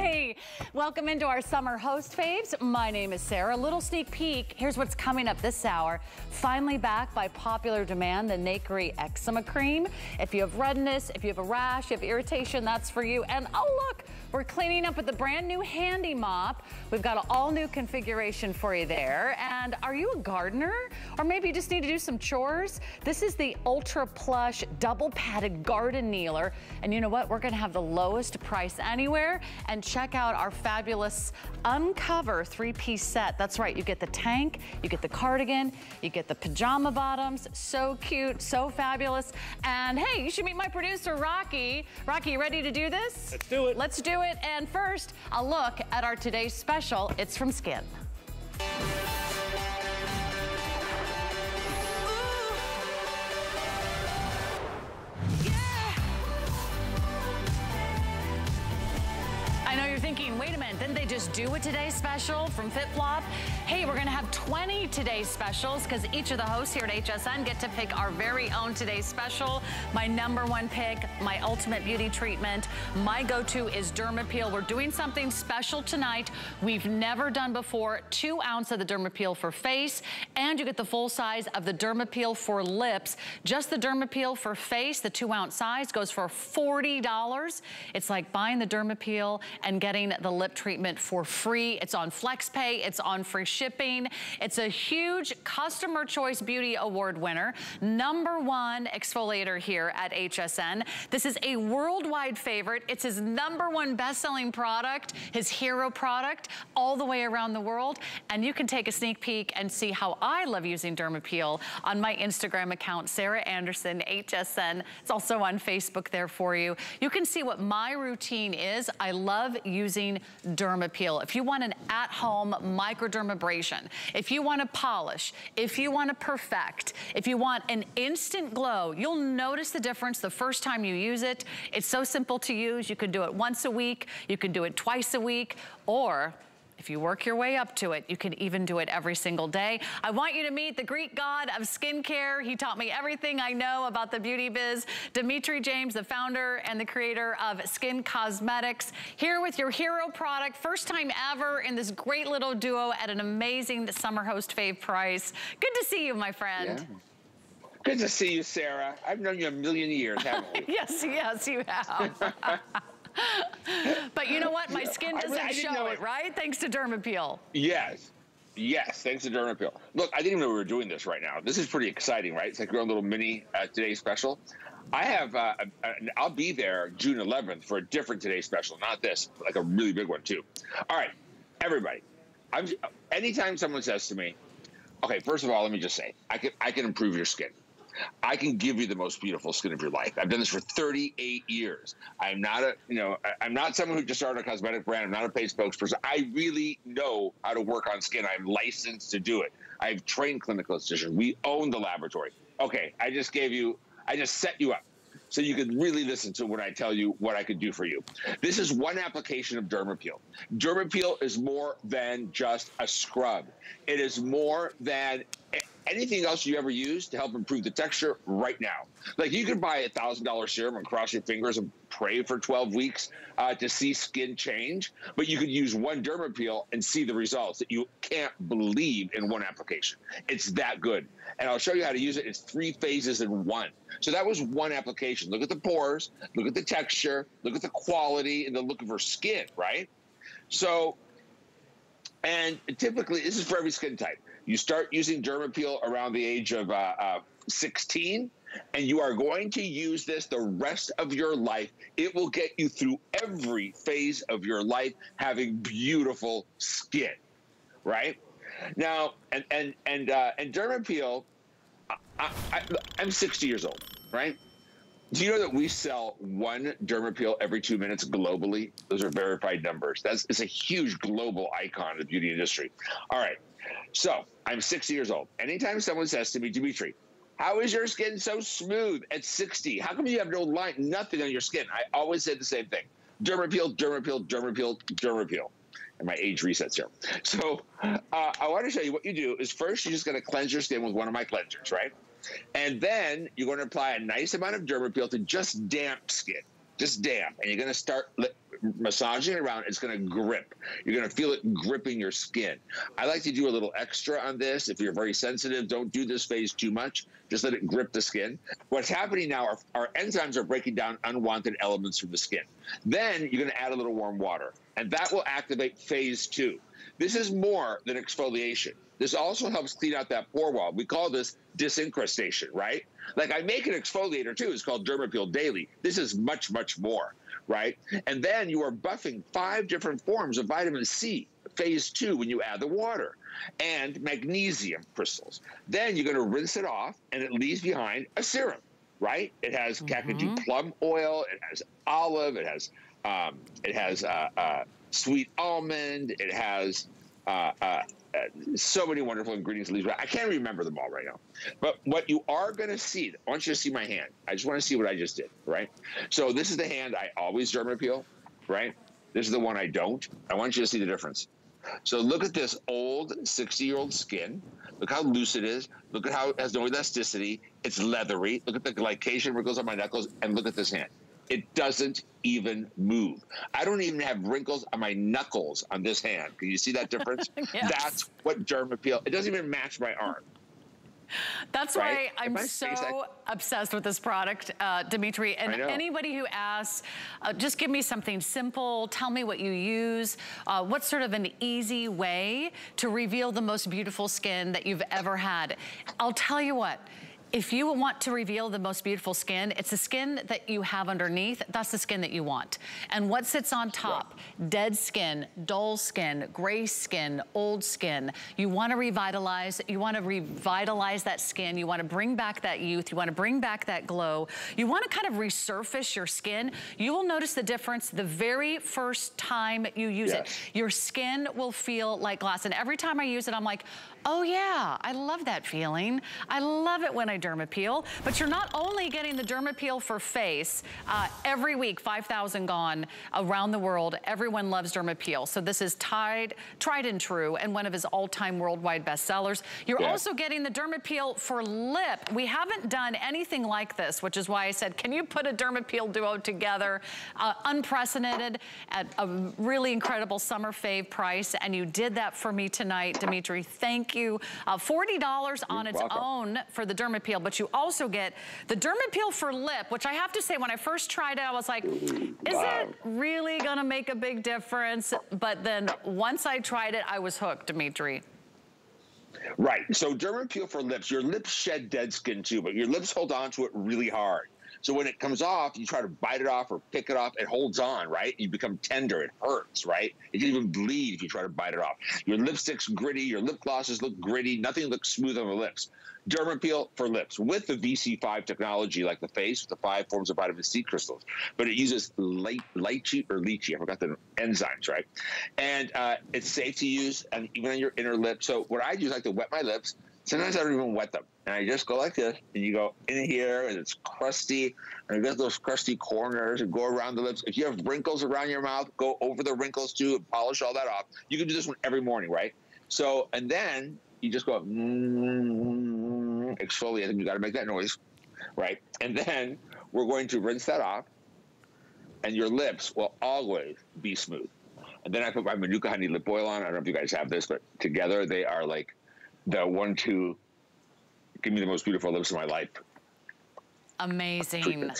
Hey, welcome into our summer host faves. My name is Sarah. Little sneak peek. Here's what's coming up this hour. Finally back by popular demand, the Nakery Eczema Cream. If you have redness, if you have a rash, you have irritation, that's for you. And oh look, we're cleaning up with the brand new Handy Mop. We've got an all new configuration for you there. And are you a gardener? Or maybe you just need to do some chores? This is the Ultra Plush Double Padded Garden Kneeler. And you know what? We're gonna have the lowest price anywhere. And check out our fabulous Uncover three-piece set. That's right, you get the tank, you get the cardigan, you get the pajama bottoms. So cute, so fabulous. And hey, you should meet my producer, Rocky. Rocky, you ready to do this? Let's do it. Let's do it. And first, a look at our today's special. It's from Skin. I know thinking, wait a minute, didn't they just do a today special from FitFlop? Hey, we're gonna have 20 today specials because each of the hosts here at HSN get to pick our very own today special. My number one pick, my ultimate beauty treatment. My go-to is Dermapeel. We're doing something special tonight we've never done before. Two ounce of the Dermapeel for face, and you get the full size of the Dermapeel for lips. Just the Dermapeel for face, the two ounce size goes for $40. It's like buying the Dermapeel and getting the lip treatment for free. It's on FlexPay, it's on free shipping. It's a huge Customer Choice Beauty Award winner, number one exfoliator here at HSN. This is a worldwide favorite. It's his number one best-selling product, his hero product, all the way around the world. And you can take a sneak peek and see how I love using Dermapeel on my Instagram account, Sarah Anderson, HSN. It's also on Facebook there for you. You can see what my routine is. I love using Dermapeel. If you want an at-home microdermabrasion, if you want to polish, if you want to perfect, if you want an instant glow, you'll notice the difference the first time you use it. It's so simple to use. You can do it once a week. You can do it twice a week. Or if you work your way up to it, you can even do it every single day. I want you to meet the Greek god of skincare. He taught me everything I know about the beauty biz. Dimitri James, the founder and the creator of Skin Cosmetics. Here with your hero product, first time ever in this great little duo at an amazing summer host fave price. Good to see you, my friend. Yeah. Good to see you, Sarah. I've known you a million years, haven't we? yes, yes, you have. but you know what? My skin doesn't I, I show it, right? Thanks to Dermapeel. Yes. Yes, thanks to Dermapeel. Look, I didn't even know we were doing this right now. This is pretty exciting, right? It's like your own little mini uh, Today Special. I have, uh, a, a, I'll be there June 11th for a different Today Special, not this, like a really big one too. All right, everybody. I'm, anytime someone says to me, okay, first of all, let me just say, I can, I can improve your skin. I can give you the most beautiful skin of your life. I've done this for 38 years. I'm not a, you know, I'm not someone who just started a cosmetic brand. I'm not a paid spokesperson. I really know how to work on skin. I'm licensed to do it. I've trained clinical estheticians. We own the laboratory. Okay, I just gave you, I just set you up so you could really listen to when I tell you what I could do for you. This is one application of Dermapeel. Dermapeel is more than just a scrub. It is more than anything else you ever use to help improve the texture right now. Like you could buy a thousand dollar serum and cross your fingers and pray for 12 weeks uh, to see skin change, but you could use one Dermapeel and see the results that you can't believe in one application. It's that good. And I'll show you how to use it. It's three phases in one. So that was one application. Look at the pores, look at the texture, look at the quality and the look of her skin, right? So, and typically this is for every skin type. You start using Dermapeel around the age of uh, uh, 16, and you are going to use this the rest of your life. It will get you through every phase of your life having beautiful skin, right? Now, and and and uh, and Dermapeel, I, I, I'm 60 years old, right? Do you know that we sell one Dermapeel every two minutes globally? Those are verified numbers. That's it's a huge global icon of the beauty industry. All right. So I'm 60 years old. Anytime someone says to me, Dimitri, how is your skin so smooth at 60? How come you have no line, nothing on your skin? I always said the same thing. Dermapeel, Dermapeel, Dermapeel, Dermapeel. And my age resets here. So uh, I want to show you what you do is first you're just going to cleanse your skin with one of my cleansers, right? And then you're going to apply a nice amount of Dermapeel to just damp skin, just damp. And you're going to start massaging it around, it's going to grip. You're going to feel it gripping your skin. I like to do a little extra on this. If you're very sensitive, don't do this phase too much. Just let it grip the skin. What's happening now, our, our enzymes are breaking down unwanted elements from the skin. Then you're going to add a little warm water, and that will activate phase two. This is more than exfoliation. This also helps clean out that pore wall. We call this disincrustation, right? Like I make an exfoliator too. It's called Dermapeel Daily. This is much, much more, right? And then you are buffing five different forms of vitamin C, phase two, when you add the water, and magnesium crystals. Then you're going to rinse it off, and it leaves behind a serum, right? It has mm-hmm. Kakadu plum oil. It has olive. It has um, it has uh, uh, sweet almond. It has Uh, uh, uh, so many wonderful ingredients. I can't remember them all right now. But what you are going to see, I want you to see my hand. I just want to see what I just did, right? So this is the hand I always dermapeel, right? This is the one I don't. I want you to see the difference. So look at this old 60-year-old skin. Look how loose it is. Look at how it has no elasticity. It's leathery. Look at the glycation wrinkles on my knuckles, and look at this hand. It doesn't even move. I don't even have wrinkles on my knuckles on this hand. Can you see that difference? yes. That's what Dermapeel. It doesn't even match my arm. That's right? why I'm so obsessed with this product, uh, Dimitri. And anybody who asks, uh, just give me something simple. Tell me what you use. Uh, what's sort of an easy way to reveal the most beautiful skin that you've ever had? I'll tell you what if you want to reveal the most beautiful skin, it's the skin that you have underneath. That's the skin that you want. And what sits on top? Dead skin, dull skin, gray skin, old skin. You want to revitalize. You want to revitalize that skin. You want to bring back that youth. You want to bring back that glow. You want to kind of resurface your skin. You will notice the difference the very first time you use yes. it. Your skin will feel like glass. And every time I use it, I'm like, oh yeah, I love that feeling. I love it when I Dermapeel. But you're not only getting the Dermapeel for face. Uh, every week, 5,000 gone around the world. Everyone loves Dermapeel. So this is tied, tried and true and one of his all-time worldwide bestsellers. You're yeah. also getting the Dermapeel for lip. We haven't done anything like this, which is why I said, can you put a Dermapeel duo together? Uh, unprecedented at a really incredible summer fave price. And you did that for me tonight, Dimitri. Thank you. Uh, $40 on its welcome. own for the Dermapeel, but you also get the Dermapeel for lip, which I have to say, when I first tried it, I was like, is wow. it really gonna make a big difference? But then once I tried it, I was hooked, Dimitri. Right. So Dermapeel for lips, your lips shed dead skin too, but your lips hold on to it really hard. So when it comes off, you try to bite it off or pick it off, it holds on, right? You become tender, it hurts, right? It can even bleed if you try to bite it off. Your lipstick's gritty, your lip glosses look gritty, nothing looks smooth on the lips. Dermapeel for lips with the VC5 technology, like the face, with the five forms of vitamin C crystals. But it uses light, lychee or lychee, I forgot the enzymes, right? And uh, it's safe to use, and even on your inner lip. So what I do is I like to wet my lips. Sometimes I don't even wet them. And I just go like this, and you go in here, and it's crusty, and you get those crusty corners, and go around the lips. If you have wrinkles around your mouth, go over the wrinkles too, and polish all that off. You can do this one every morning, right? So, and then you just go mm, exfoliating. You got to make that noise, right? And then we're going to rinse that off, and your lips will always be smooth. And then I put my Manuka honey lip oil on. I don't know if you guys have this, but together they are like the one two. Give me the most beautiful lips of my life amazing.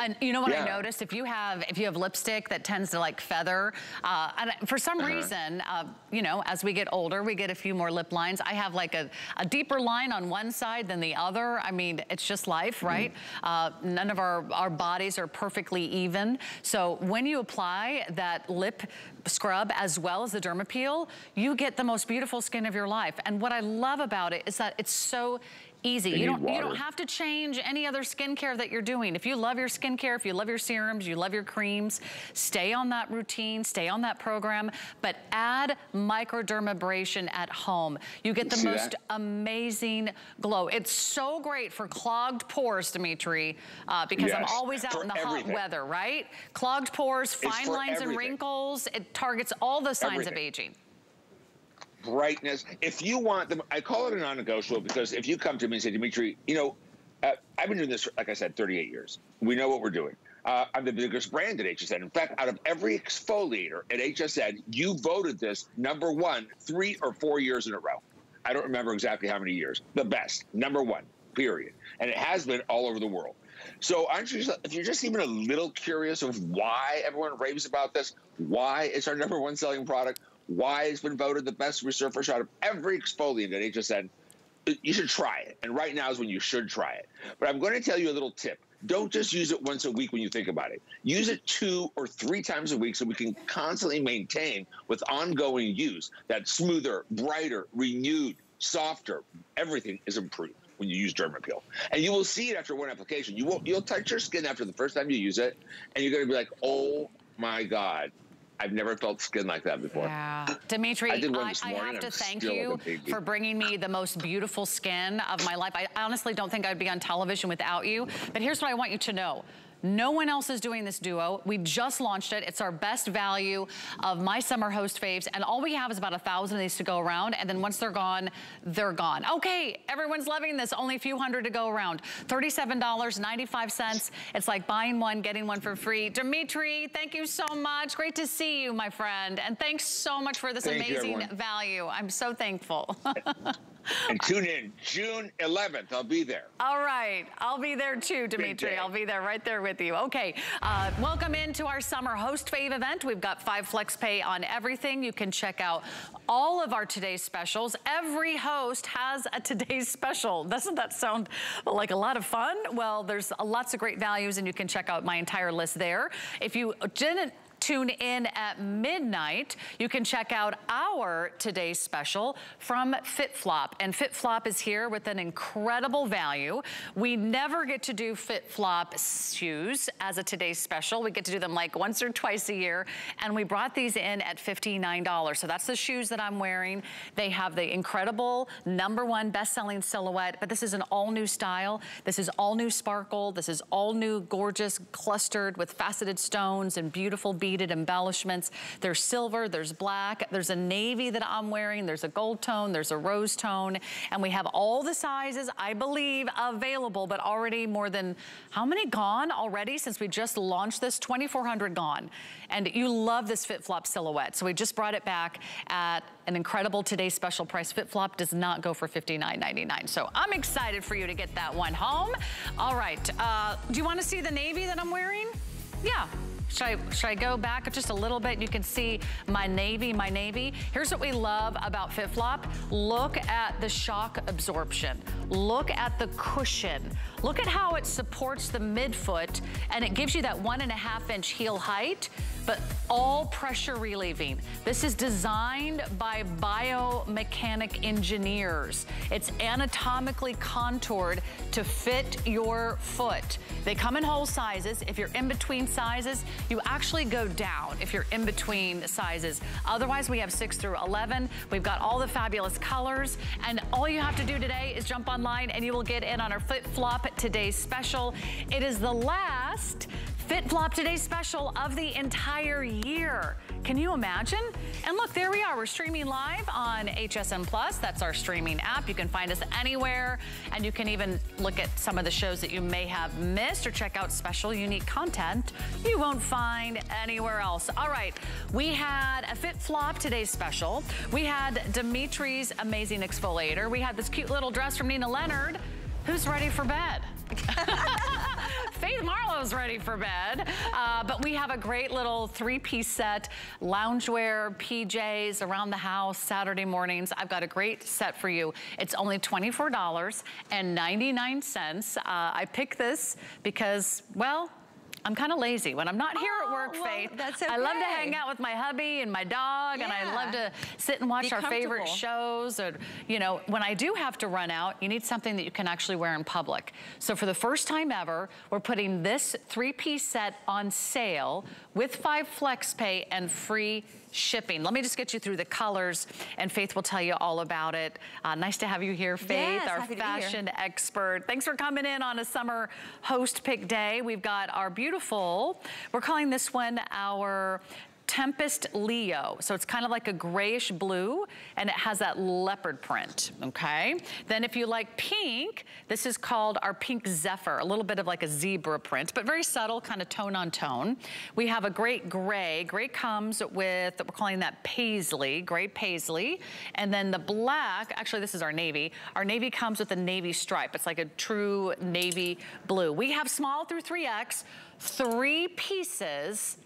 And you know what yeah. I noticed? If you have if you have lipstick that tends to like feather, uh, and for some uh -huh. reason, uh, you know, as we get older, we get a few more lip lines. I have like a, a deeper line on one side than the other. I mean, it's just life, mm-hmm. right? Mm. Uh, none of our, our bodies are perfectly even. So when you apply that lip scrub as well as the Dermapeel, you get the most beautiful skin of your life. And what I love about it is that it's so easy. You don't, you don't have to change any other skincare that you're doing. If you love your skincare, if you love your serums, you love your creams, stay on that routine, stay on that program, but add microdermabrasion at home. You get the most that? amazing glow. It's so great for clogged pores, Dimitri, uh, because yes, I'm always out in the everything. hot weather, right? Clogged pores, fine lines everything. and wrinkles. It targets all the signs everything. of aging brightness. If you want them, I call it a non-negotiable because if you come to me and say, Dimitri, you know, uh, I've been doing this, like I said, 38 years. We know what we're doing. uh, I'm the biggest brand at HSN. In fact, out of every exfoliator at HSN, you voted this number one three or four years in a row. I don't remember exactly how many years. The best, number one, period. And it has been all over the world. So aren't you, just, if you're just even a little curious of why everyone raves about this, why it's our number one selling product, why it's been voted the best resurface out of every exfoliant at HSN, you should try it. And right now is when you should try it. But I'm going to tell you a little tip. Don't just use it once a week when you think about it. Use it two or three times a week so we can constantly maintain with ongoing use that smoother, brighter, renewed, softer, everything is improved when you use Dermapeel. And you will see it after one application. You will you'll touch your skin after the first time you use it, and you're gonna be like, oh my God, I've never felt skin like that before. Yeah. Dimitri, I, I, I have to thank you for bringing me the most beautiful skin of my life. I honestly don't think I'd be on television without you. But here's what I want you to know. No one else is doing this duo. We just launched it. It's our best value of my summer host faves. And all we have is about a thousand of these to go around. And then once they're gone, they're gone. Okay, everyone's loving this. Only a few hundred to go around. $37.95. It's like buying one, getting one for free. Dimitri, thank you so much. Great to see you, my friend. And thanks so much for this thank amazing you, value. I'm so thankful. and tune in June 11th. I'll be there. All right. I'll be there too, Dimitri. I'll be there right there with you. Okay. Uh, welcome into our summer host fave event. We've got five flex pay on everything. You can check out all of our today's specials. Every host has a today's special. Doesn't that sound like a lot of fun? Well, there's lots of great values and you can check out my entire list there. If you didn't tune in at midnight, you can check out our today's special from FitFlop. And FitFlop is here with an incredible value. We never get to do FitFlop shoes as a today's special. We get to do them like once or twice a year. And we brought these in at $59. So that's the shoes that I'm wearing. They have the incredible number one best-selling silhouette, but this is an all new style. This is all new sparkle. This is all new gorgeous clustered with faceted stones and beautiful beads embellishments. There's silver, there's black, there's a navy that I'm wearing, there's a gold tone, there's a rose tone, and we have all the sizes, I believe, available, but already more than, how many gone already since we just launched this? 2,400 gone. And you love this FitFlop silhouette. So we just brought it back at an incredible today's special price. FitFlop does not go for $59.99. So I'm excited for you to get that one home. All right, uh, do you wanna see the navy that I'm wearing? Yeah, should I, should I go back just a little bit? You can see my navy, my navy. Here's what we love about FitFlop. Look at the shock absorption. Look at the cushion. Look at how it supports the midfoot and it gives you that one and a half inch heel height, but all pressure relieving. This is designed by biomechanic engineers. It's anatomically contoured to fit your foot. They come in whole sizes. If you're in between sizes, you actually go down if you're in between sizes. Otherwise, we have 6 through 11. We've got all the fabulous colors. And all you have to do today is jump online and you will get in on our FitFlop Today's Special. It is the last FitFlop Today's Special of the entire year. Can you imagine? And look, there we are. We're streaming live on HSN Plus. That's our streaming app. You can find us anywhere, and you can even look at some of the shows that you may have missed or check out special, unique content you won't find anywhere else. All right, we had a FitFlop Today's Special. We had Dimitri's amazing exfoliator. We had this cute little dress from Nina Leonard. Who's ready for bed? Faith Marlow's ready for bed. Uh, but we have a great little three-piece set, loungewear, PJs, around the house, Saturday mornings. I've got a great set for you. It's only $24.99. Uh, I picked this because, well, I'm kind of lazy. When I'm not here oh, at work, oh, well, Faith, okay. I love to hang out with my hubby and my dog, yeah. and I love to sit and watch Be our favorite shows. Or, you know, when I do have to run out, you need something that you can actually wear in public. So for the first time ever, we're putting this three-piece set on sale with five flex pay and free shipping. Let me just get you through the colors and Faith will tell you all about it. Uh, nice to have you here, Faith, yes, our fashion expert. Thanks for coming in on a summer host pick day. We've got our beautiful, we're calling this one our Tempest Leo. So it's kind of like a grayish blue and it has that leopard print, okay? Then if you like pink, this is called our Pink Zephyr, a little bit of like a zebra print, but very subtle, kind of tone on tone. We have a great gray. Gray comes with, we're calling that paisley, gray paisley. And then the black, actually this is our navy. Our navy comes with a navy stripe. It's like a true navy blue. We have small through 3X, three pieces,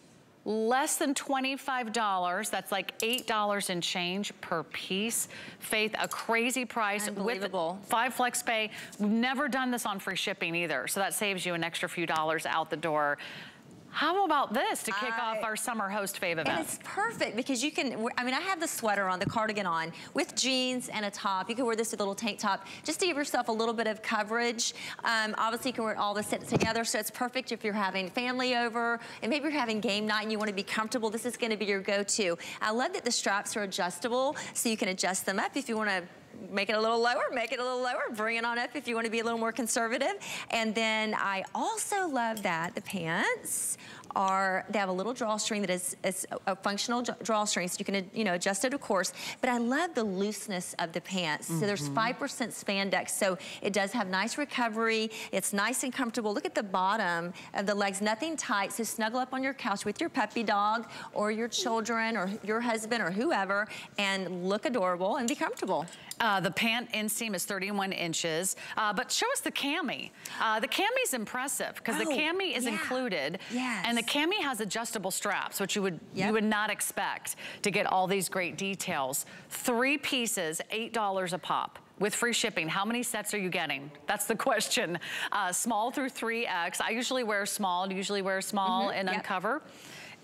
less than $25. That's like $8 and change per piece. Faith, a crazy price. With five flex pay. We've never done this on free shipping either. So that saves you an extra few dollars out the door. How about this to kick I, off our summer host fave event? And it's perfect because you can, I mean, I have the sweater on, the cardigan on, with jeans and a top. You can wear this with a little tank top just to give yourself a little bit of coverage. Um, obviously, you can wear all this together, so it's perfect if you're having family over and maybe you're having game night and you want to be comfortable. This is going to be your go-to. I love that the straps are adjustable, so you can adjust them up if you want to make it a little lower, make it a little lower, bring it on up if you want to be a little more conservative. And then I also love that the pants are, they have a little drawstring that is, is a functional drawstring, so you can, you know, adjust it, of course. But I love the looseness of the pants. Mm -hmm. So there's 5% mm-hmm. spandex, so it does have nice recovery. It's nice and comfortable. Look at the bottom of the legs, nothing tight. So snuggle up on your couch with your puppy dog or your children or your husband or whoever and look adorable and be comfortable. Uh, the pant inseam is 31 inches, uh, but show us the cami. Uh, the is impressive because oh, the cami is yeah. included. Yes. And the cami has adjustable straps, which you would, yep. you would not expect to get all these great details. Three pieces, $8 a pop with free shipping. How many sets are you getting? That's the question. Uh, small through 3X. I usually wear small, usually wear small mm -hmm. and yep. uncover.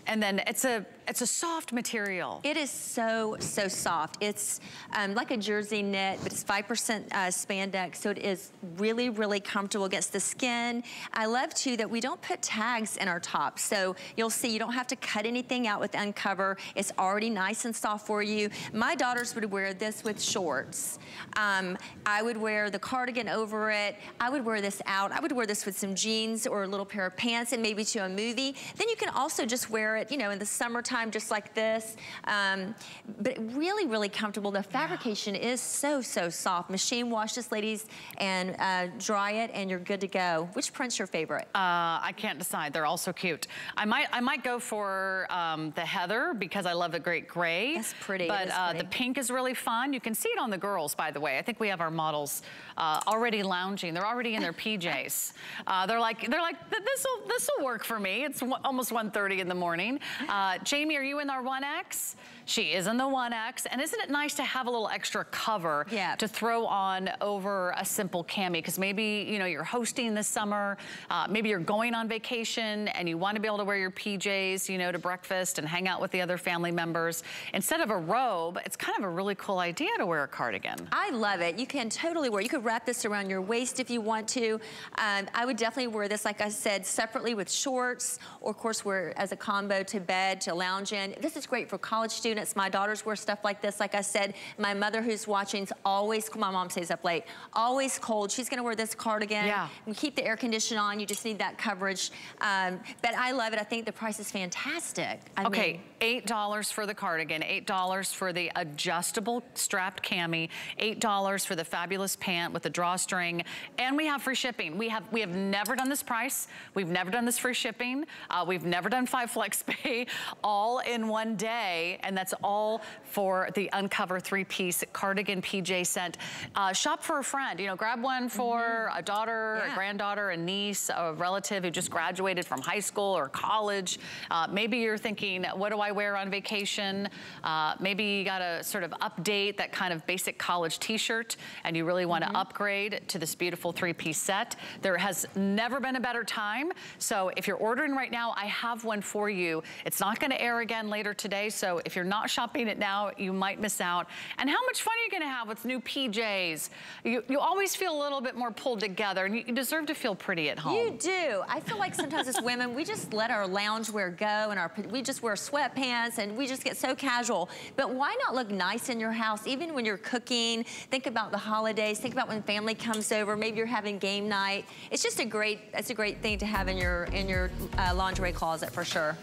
And then it's a it's a soft material. It is so, so soft. It's um, like a jersey knit, but it's 5% uh, spandex, so it is really, really comfortable against the skin. I love, too, that we don't put tags in our tops. So you'll see you don't have to cut anything out with Uncover. It's already nice and soft for you. My daughters would wear this with shorts. Um, I would wear the cardigan over it. I would wear this out. I would wear this with some jeans or a little pair of pants and maybe to a movie. Then you can also just wear it, you know, in the summertime time just like this. Um, but really, really comfortable. The fabrication is so, so soft. Machine wash this, ladies, and uh, dry it, and you're good to go. Which print's your favorite? Uh, I can't decide. They're all so cute. I might, I might go for um, the heather because I love the great gray. That's pretty. But uh, pretty. the pink is really fun. You can see it on the girls, by the way. I think we have our models uh, already lounging. They're already in their PJs. Uh, they're like, they're like, this will, this will work for me. It's almost 1.30 in the morning. Uh, Jamie, are you in our 1X? She is in the 1X. And isn't it nice to have a little extra cover yeah. to throw on over a simple cami? Because maybe, you know, you're hosting this summer, uh, maybe you're going on vacation and you want to be able to wear your PJs, you know, to breakfast and hang out with the other family members. Instead of a robe, it's kind of a really cool idea to wear a cardigan. I love it. You can totally wear, you could wrap this around your waist if you want to. Um, I would definitely wear this, like I said, separately with shorts, or of course wear as a combo to bed, to lounge in. This is great for college students students. My daughters wear stuff like this. Like I said, my mother who's watching is always, my mom stays up late, always cold. She's gonna wear this cardigan. Yeah. We keep the air condition on. You just need that coverage. Um, but I love it. I think the price is fantastic. I okay, mean, $8 for the cardigan, $8 for the adjustable strapped cami, $8 for the fabulous pant with the drawstring, and we have free shipping. We have we have never done this price. We've never done this free shipping. Uh, we've never done five flex pay all in one day, and that's that's all for the Uncover three-piece cardigan PJ set. Uh, shop for a friend. You know, grab one for mm -hmm. a daughter, yeah. a granddaughter, a niece, a relative who just graduated from high school or college. Uh, maybe you're thinking, what do I wear on vacation? Uh, maybe you got to sort of update that kind of basic college t-shirt and you really want to mm -hmm. upgrade to this beautiful three-piece set. There has never been a better time. So if you're ordering right now, I have one for you. It's not going to air again later today. So if you're not not shopping it now, you might miss out. And how much fun are you gonna have with new PJs? You, you always feel a little bit more pulled together and you, you deserve to feel pretty at home. You do. I feel like sometimes as women, we just let our lounge wear go and our we just wear sweatpants and we just get so casual. But why not look nice in your house, even when you're cooking? Think about the holidays. Think about when family comes over. Maybe you're having game night. It's just a great, it's a great thing to have in your, in your uh, lingerie closet for sure.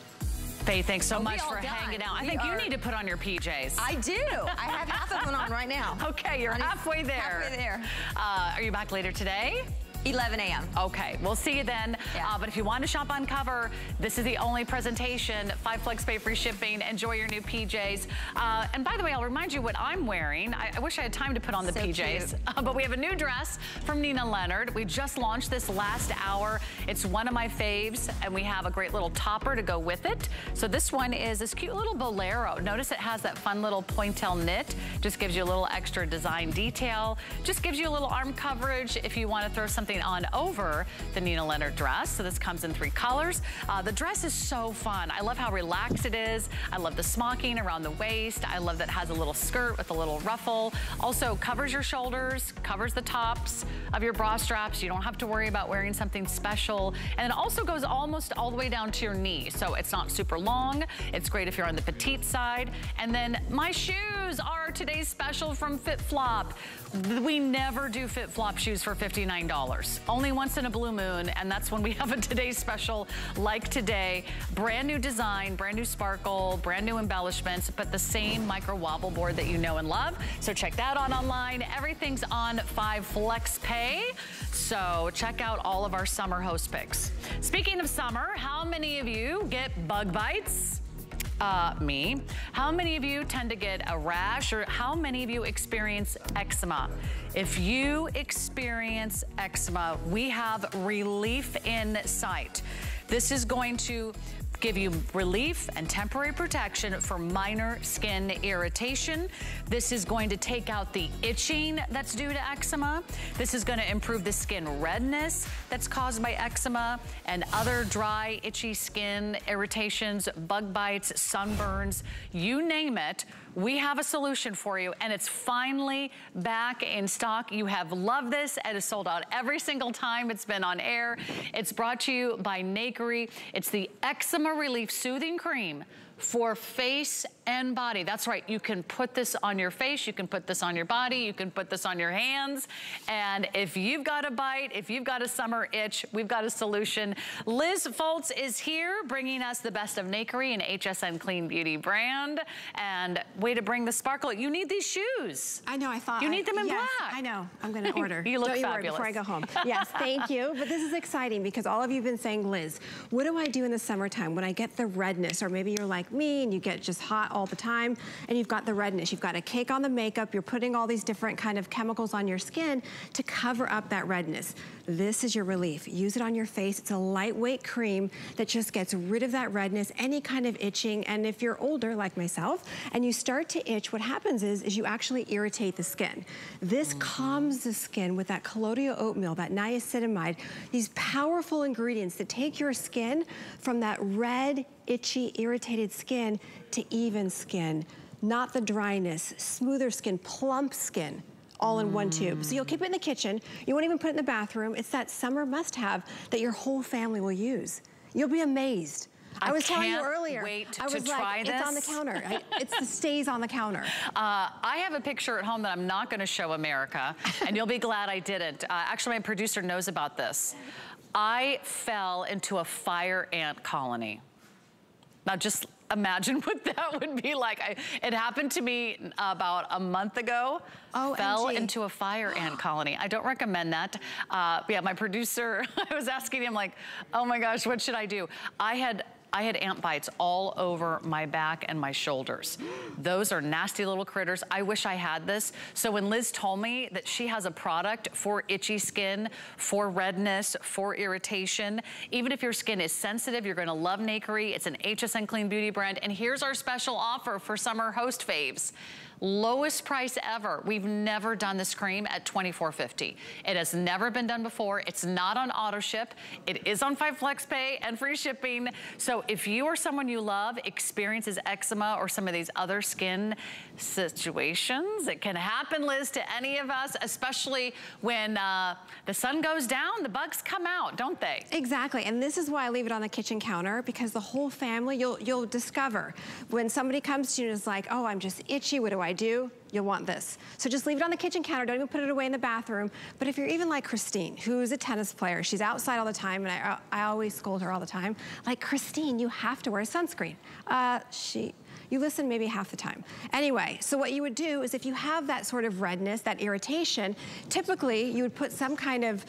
Faye, thanks so oh, much for done. hanging out. We I think are... you need to put on your PJs. I do. I have half of them on right now. Okay, you're halfway there. Halfway there. Uh, are you back later today? 11 a.m. Okay, we'll see you then. Yeah. Uh, but if you want to shop Uncover, this is the only presentation. Five flex pay free shipping. Enjoy your new PJs. Uh, and by the way, I'll remind you what I'm wearing. I, I wish I had time to put on the so PJs. Uh, but we have a new dress from Nina Leonard. We just launched this last hour. It's one of my faves, and we have a great little topper to go with it. So this one is this cute little bolero. Notice it has that fun little pointelle knit. Just gives you a little extra design detail. Just gives you a little arm coverage if you want to throw something something on over the Nina Leonard dress. So this comes in three colors. Uh, the dress is so fun. I love how relaxed it is. I love the smocking around the waist. I love that it has a little skirt with a little ruffle. Also covers your shoulders, covers the tops of your bra straps. You don't have to worry about wearing something special. And it also goes almost all the way down to your knee. So it's not super long. It's great if you're on the petite side. And then my shoes are today's special from FitFlop. We never do FitFlop shoes for $59. Only once in a blue moon, and that's when we have a today's special like today. Brand new design, brand new sparkle, brand new embellishments, but the same micro wobble board that you know and love. So check that out online. Everything's on 5 Flex Pay. So check out all of our summer host picks. Speaking of summer, how many of you get bug bites? Uh, me. How many of you tend to get a rash or how many of you experience eczema? If you experience eczema, we have relief in sight. This is going to give you relief and temporary protection for minor skin irritation. This is going to take out the itching that's due to eczema. This is gonna improve the skin redness that's caused by eczema and other dry, itchy skin irritations, bug bites, sunburns, you name it we have a solution for you and it's finally back in stock. You have loved this and it's sold out every single time it's been on air. It's brought to you by Nakery. It's the Eczema Relief Soothing Cream for face and body. That's right, you can put this on your face, you can put this on your body, you can put this on your hands. And if you've got a bite, if you've got a summer itch, we've got a solution. Liz Foltz is here bringing us the best of Nakery and HSN Clean Beauty brand. And way to bring the sparkle. You need these shoes. I know, I thought. You need them in yes, black. I know, I'm gonna order. you look Don't fabulous. You worry before I go home. yes, thank you. But this is exciting because all of you have been saying, Liz, what do I do in the summertime when I get the redness? Or maybe you're like me and you get just hot all the time and you've got the redness. You've got a cake on the makeup. You're putting all these different kind of chemicals on your skin to cover up that redness. This is your relief. Use it on your face. It's a lightweight cream that just gets rid of that redness, any kind of itching. And if you're older, like myself, and you start to itch, what happens is, is you actually irritate the skin. This mm -hmm. calms the skin with that colloidal oatmeal, that niacinamide, these powerful ingredients that take your skin from that red, itchy, irritated skin to even skin, not the dryness, smoother skin, plump skin all in one tube. So you'll keep it in the kitchen. You won't even put it in the bathroom. It's that summer must-have that your whole family will use. You'll be amazed. I, I was telling you earlier. Wait I was to like, try this. It's on the counter. It stays on the counter. Uh, I have a picture at home that I'm not going to show America, and you'll be glad I didn't. Uh, actually, my producer knows about this. I fell into a fire ant colony. Now just imagine what that would be like. I, it happened to me about a month ago. Oh, Fell into a fire ant colony. I don't recommend that. Uh, yeah, my producer, I was asking him like, oh my gosh, what should I do? I had I had ant bites all over my back and my shoulders. Those are nasty little critters. I wish I had this. So when Liz told me that she has a product for itchy skin, for redness, for irritation, even if your skin is sensitive, you're gonna love Nakery. It's an HSN Clean Beauty brand. And here's our special offer for summer host faves. Lowest price ever. We've never done this cream at $24.50. It has never been done before. It's not on auto ship. It is on 5 Flex Pay and free shipping. So if you or someone you love experiences eczema or some of these other skin situations, it can happen, Liz, to any of us, especially when uh, the sun goes down, the bugs come out, don't they? Exactly, and this is why I leave it on the kitchen counter because the whole family, you'll, you'll discover when somebody comes to you and is like, oh, I'm just itchy, what do I do, you'll want this. So just leave it on the kitchen counter, don't even put it away in the bathroom. But if you're even like Christine, who's a tennis player, she's outside all the time, and I, I always scold her all the time. Like, Christine, you have to wear sunscreen. Uh, she, you listen maybe half the time. Anyway, so what you would do is if you have that sort of redness, that irritation, typically you would put some kind of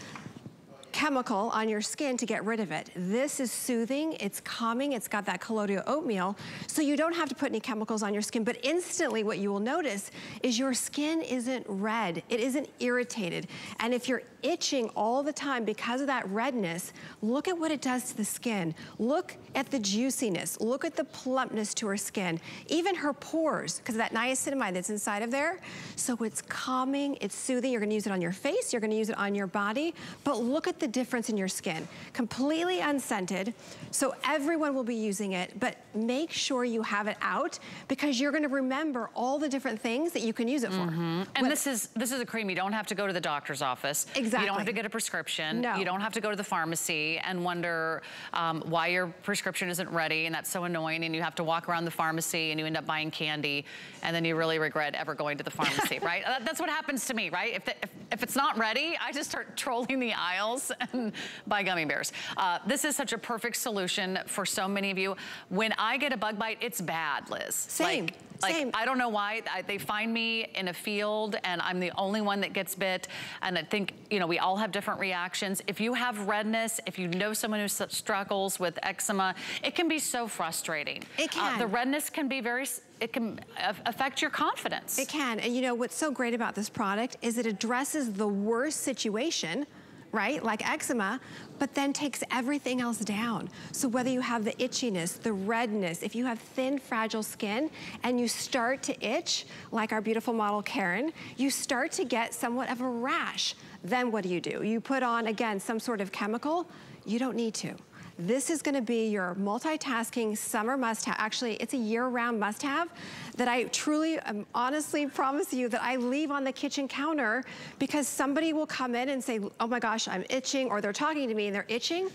chemical on your skin to get rid of it. This is soothing, it's calming, it's got that colloidal oatmeal, so you don't have to put any chemicals on your skin, but instantly what you will notice is your skin isn't red, it isn't irritated. And if you're itching all the time because of that redness, look at what it does to the skin. Look at the juiciness, look at the plumpness to her skin, even her pores, because of that niacinamide that's inside of there. So it's calming, it's soothing, you're gonna use it on your face, you're gonna use it on your body, but look at the difference in your skin. Completely unscented, so everyone will be using it, but make sure you have it out because you're gonna remember all the different things that you can use it for. Mm -hmm. And this is this is a cream you don't have to go to the doctor's office. Exactly. You don't have to get a prescription. No. You don't have to go to the pharmacy and wonder um, why your prescription isn't ready and that's so annoying and you have to walk around the pharmacy and you end up buying candy and then you really regret ever going to the pharmacy, right? That's what happens to me, right? If, the, if, if it's not ready, I just start trolling the aisles and buy gummy bears. Uh, this is such a perfect solution for so many of you. When I get a bug bite, it's bad, Liz. Same. Like, like, Same. I don't know why. I, they find me in a field and I'm the only one that gets bit. And I think, you know, we all have different reactions. If you have redness, if you know someone who struggles with eczema, it can be so frustrating. It can. Uh, the redness can be very, it can affect your confidence. It can. And you know, what's so great about this product is it addresses the worst situation right, like eczema, but then takes everything else down. So whether you have the itchiness, the redness, if you have thin, fragile skin and you start to itch, like our beautiful model Karen, you start to get somewhat of a rash. Then what do you do? You put on, again, some sort of chemical. You don't need to. This is gonna be your multitasking summer must-have. Actually, it's a year-round must-have that I truly, um, honestly promise you that I leave on the kitchen counter because somebody will come in and say, oh my gosh, I'm itching, or they're talking to me and they're itching.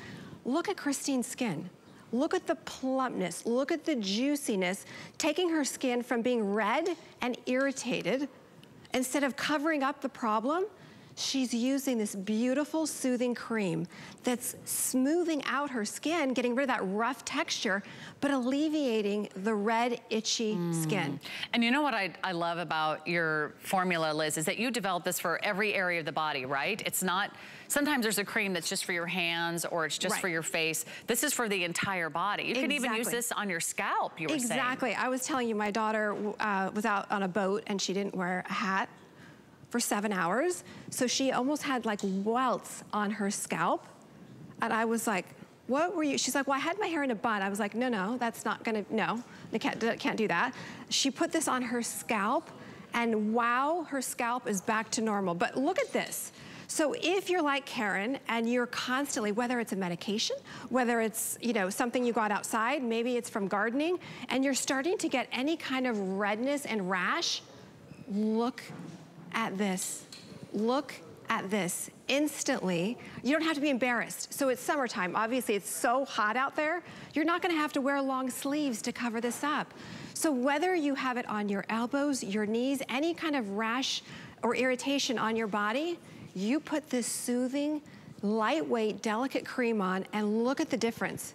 Look at Christine's skin. Look at the plumpness, look at the juiciness, taking her skin from being red and irritated, instead of covering up the problem, she's using this beautiful soothing cream that's smoothing out her skin, getting rid of that rough texture, but alleviating the red, itchy mm. skin. And you know what I, I love about your formula, Liz, is that you develop this for every area of the body, right? It's not, sometimes there's a cream that's just for your hands or it's just right. for your face. This is for the entire body. You exactly. can even use this on your scalp, you were exactly. saying. Exactly. I was telling you, my daughter uh, was out on a boat and she didn't wear a hat for seven hours. So she almost had like welts on her scalp. And I was like, what were you? She's like, well, I had my hair in a bun. I was like, no, no, that's not gonna, no, they can't, can't do that. She put this on her scalp and wow, her scalp is back to normal. But look at this. So if you're like Karen and you're constantly, whether it's a medication, whether it's, you know, something you got outside, maybe it's from gardening, and you're starting to get any kind of redness and rash, look at this. Look at this instantly. You don't have to be embarrassed. So it's summertime. Obviously, it's so hot out there. You're not gonna have to wear long sleeves to cover this up. So whether you have it on your elbows, your knees, any kind of rash or irritation on your body, you put this soothing, lightweight, delicate cream on and look at the difference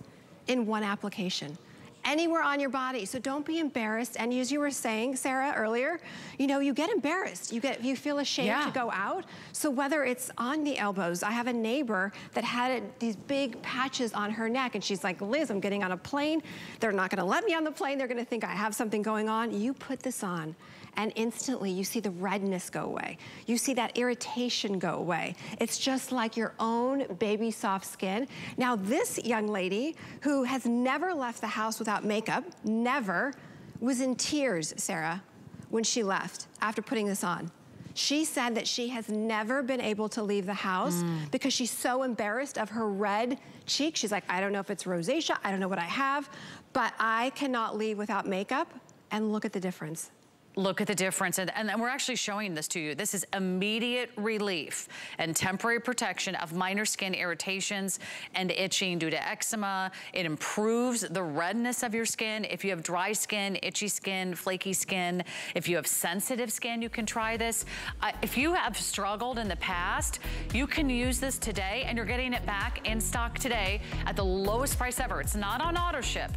in one application anywhere on your body. So don't be embarrassed. And as you were saying, Sarah, earlier, you know, you get embarrassed. You get, you feel ashamed yeah. to go out. So whether it's on the elbows, I have a neighbor that had it, these big patches on her neck and she's like, Liz, I'm getting on a plane. They're not gonna let me on the plane. They're gonna think I have something going on. You put this on and instantly you see the redness go away. You see that irritation go away. It's just like your own baby soft skin. Now this young lady who has never left the house without makeup, never, was in tears, Sarah, when she left after putting this on. She said that she has never been able to leave the house mm. because she's so embarrassed of her red cheek. She's like, I don't know if it's rosacea, I don't know what I have, but I cannot leave without makeup and look at the difference Look at the difference. And, and, we're actually showing this to you. This is immediate relief and temporary protection of minor skin irritations and itching due to eczema. It improves the redness of your skin. If you have dry skin, itchy skin, flaky skin, if you have sensitive skin, you can try this. Uh, if you have struggled in the past, you can use this today and you're getting it back in stock today at the lowest price ever. It's not on auto ship.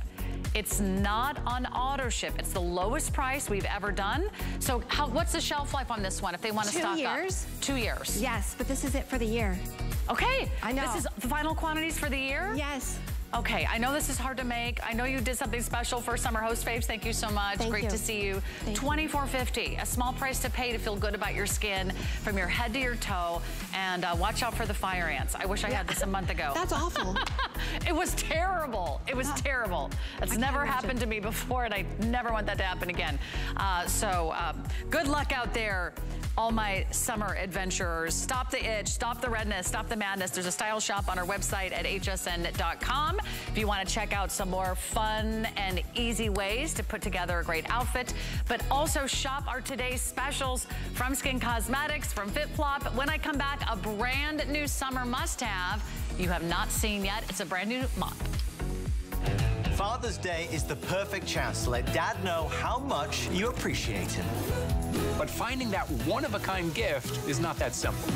It's not on auto ship. It's the lowest price we've ever done. So how, what's the shelf life on this one if they want to Two stock years. up? Two years. Yes, but this is it for the year. Okay. I know. This is the final quantities for the year? Yes. Okay, I know this is hard to make. I know you did something special for Summer Host Faves. Thank you so much. Thank Great you. to see you. Twenty-four fifty, a small price to pay to feel good about your skin from your head to your toe. And uh, watch out for the fire ants. I wish I had this a month ago. That's awful. it was terrible. It was terrible. It's never happened to me before, and I never want that to happen again. Uh, so um, good luck out there all my summer adventurers. Stop the itch, stop the redness, stop the madness. There's a style shop on our website at hsn.com if you want to check out some more fun and easy ways to put together a great outfit. But also shop our today's specials from Skin Cosmetics, from FitFlop. When I come back, a brand new summer must-have you have not seen yet. It's a brand new mop. Father's Day is the perfect chance to let dad know how much you appreciate him. But finding that one-of-a-kind gift is not that simple.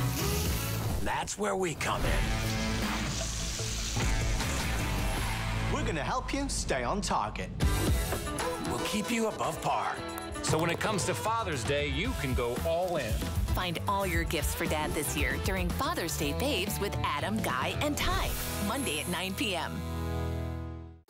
That's where we come in. We're gonna help you stay on target. We'll keep you above par. So when it comes to Father's Day, you can go all in. Find all your gifts for dad this year during Father's Day Faves with Adam, Guy, and Ty. Monday at 9 p.m.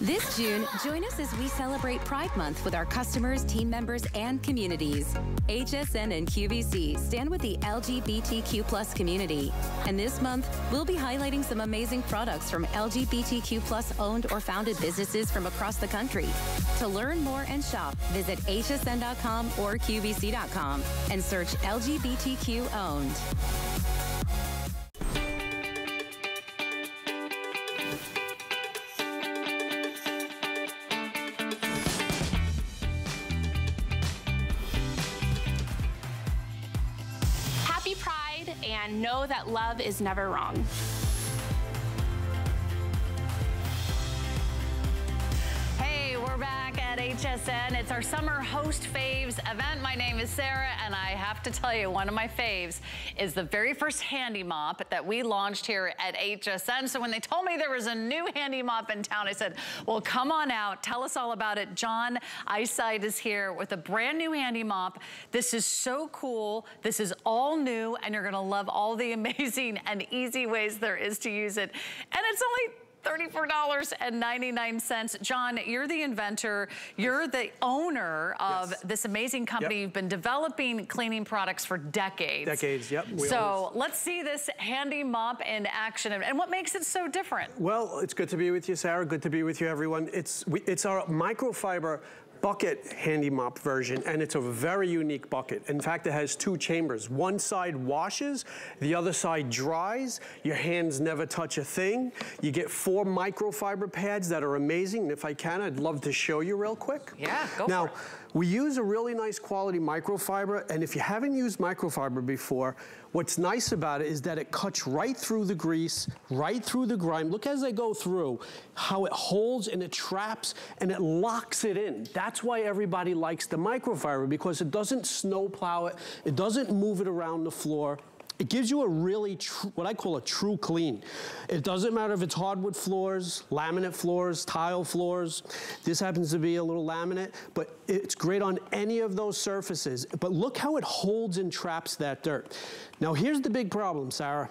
This June, join us as we celebrate Pride Month with our customers, team members, and communities. HSN and QVC stand with the LGBTQ plus community. And this month, we'll be highlighting some amazing products from LGBTQ plus owned or founded businesses from across the country. To learn more and shop, visit hsn.com or qvc.com and search LGBTQ owned. Love is never wrong. HSN. It's our summer host faves event. My name is Sarah, and I have to tell you, one of my faves is the very first handy mop that we launched here at HSN. So when they told me there was a new handy mop in town, I said, well, come on out. Tell us all about it. John Eyesight is here with a brand new handy mop. This is so cool. This is all new, and you're gonna love all the amazing and easy ways there is to use it. And it's only $34.99. John, you're the inventor. You're the owner of Yes. this amazing company. Yep. You've been developing cleaning products for decades. Decades, yep. We So always- let's see this handy mop in action. And what makes it so different? Well, it's good to be with you, Sarah. Good to be with you, everyone. It's we, it's our microfiber bucket handy mop version, and it's a very unique bucket. In fact, it has two chambers. One side washes, the other side dries. Your hands never touch a thing. You get four microfiber pads that are amazing. And if I can, I'd love to show you real quick. Yeah, go now, for it. we use a really nice quality microfiber, and if you haven't used microfiber before, what's nice about it is that it cuts right through the grease, right through the grime. Look as I go through, how it holds and it traps and it locks it in. That's why everybody likes the microfiber, because it doesn't snowplow it, it doesn't move it around the floor. It gives you a really, what I call a true clean. It doesn't matter if it's hardwood floors, laminate floors, tile floors. This happens to be a little laminate, but it's great on any of those surfaces. But look how it holds and traps that dirt. Now here's the big problem, Sarah.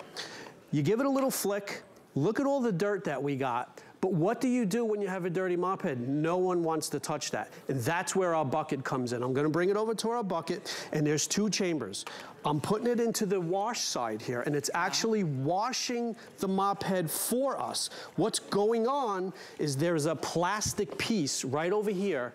You give it a little flick, look at all the dirt that we got, But what do you do when you have a dirty mop head? No one wants to touch that. And that's where our bucket comes in. I'm gonna bring it over to our bucket, and there's two chambers. I'm putting it into the wash side here, and it's uh-huh. actually washing the mop head for us. What's going on is there's a plastic piece right over here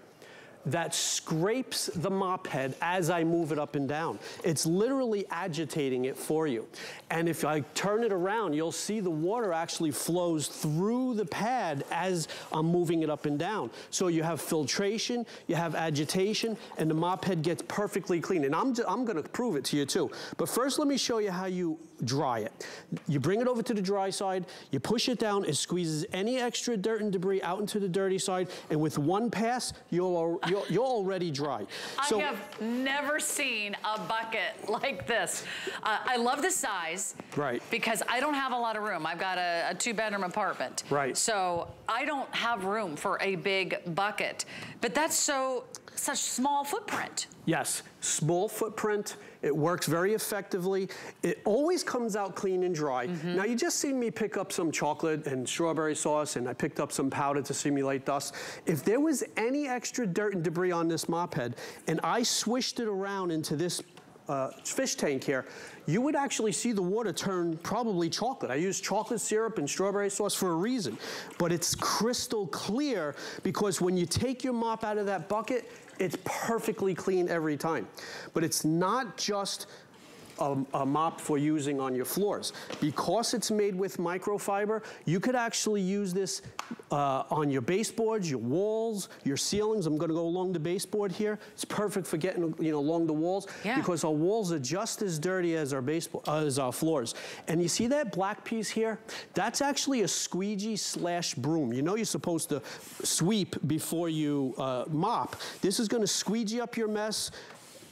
that scrapes the mop head as I move it up and down. It's literally agitating it for you. And if I turn it around, you'll see the water actually flows through the pad as I'm moving it up and down. So you have filtration, you have agitation, and the mop head gets perfectly clean. And I'm, I'm gonna prove it to you too. But first, let me show you how you dry it. You bring it over to the dry side, you push it down, it squeezes any extra dirt and debris out into the dirty side, and with one pass, you'll, you'll, you're already dry. So, I have never seen a bucket like this. Uh, I love the size. Right. Because I don't have a lot of room. I've got a, a two bedroom apartment. Right. So I don't have room for a big bucket. But that's so, such small footprint. Yes, small footprint. It works very effectively. It always comes out clean and dry. Mm -hmm. Now, you just seen me pick up some chocolate and strawberry sauce, and I picked up some powder to simulate dust. If there was any extra dirt and debris on this mop head, and I swished it around into this uh, fish tank here, you would actually see the water turn probably chocolate. I use chocolate syrup and strawberry sauce for a reason, but it's crystal clear because when you take your mop out of that bucket, it's perfectly clean every time. But it's not just a, a, mop for using on your floors. Because it's made with microfiber, you could actually use this uh, on your baseboards, your walls, your ceilings. I'm gonna go along the baseboard here. It's perfect for getting you know along the walls yeah. because our walls are just as dirty as our baseboard, uh, as our floors. And you see that black piece here? That's actually a squeegee slash broom. You know you're supposed to sweep before you uh, mop. This is gonna squeegee up your mess,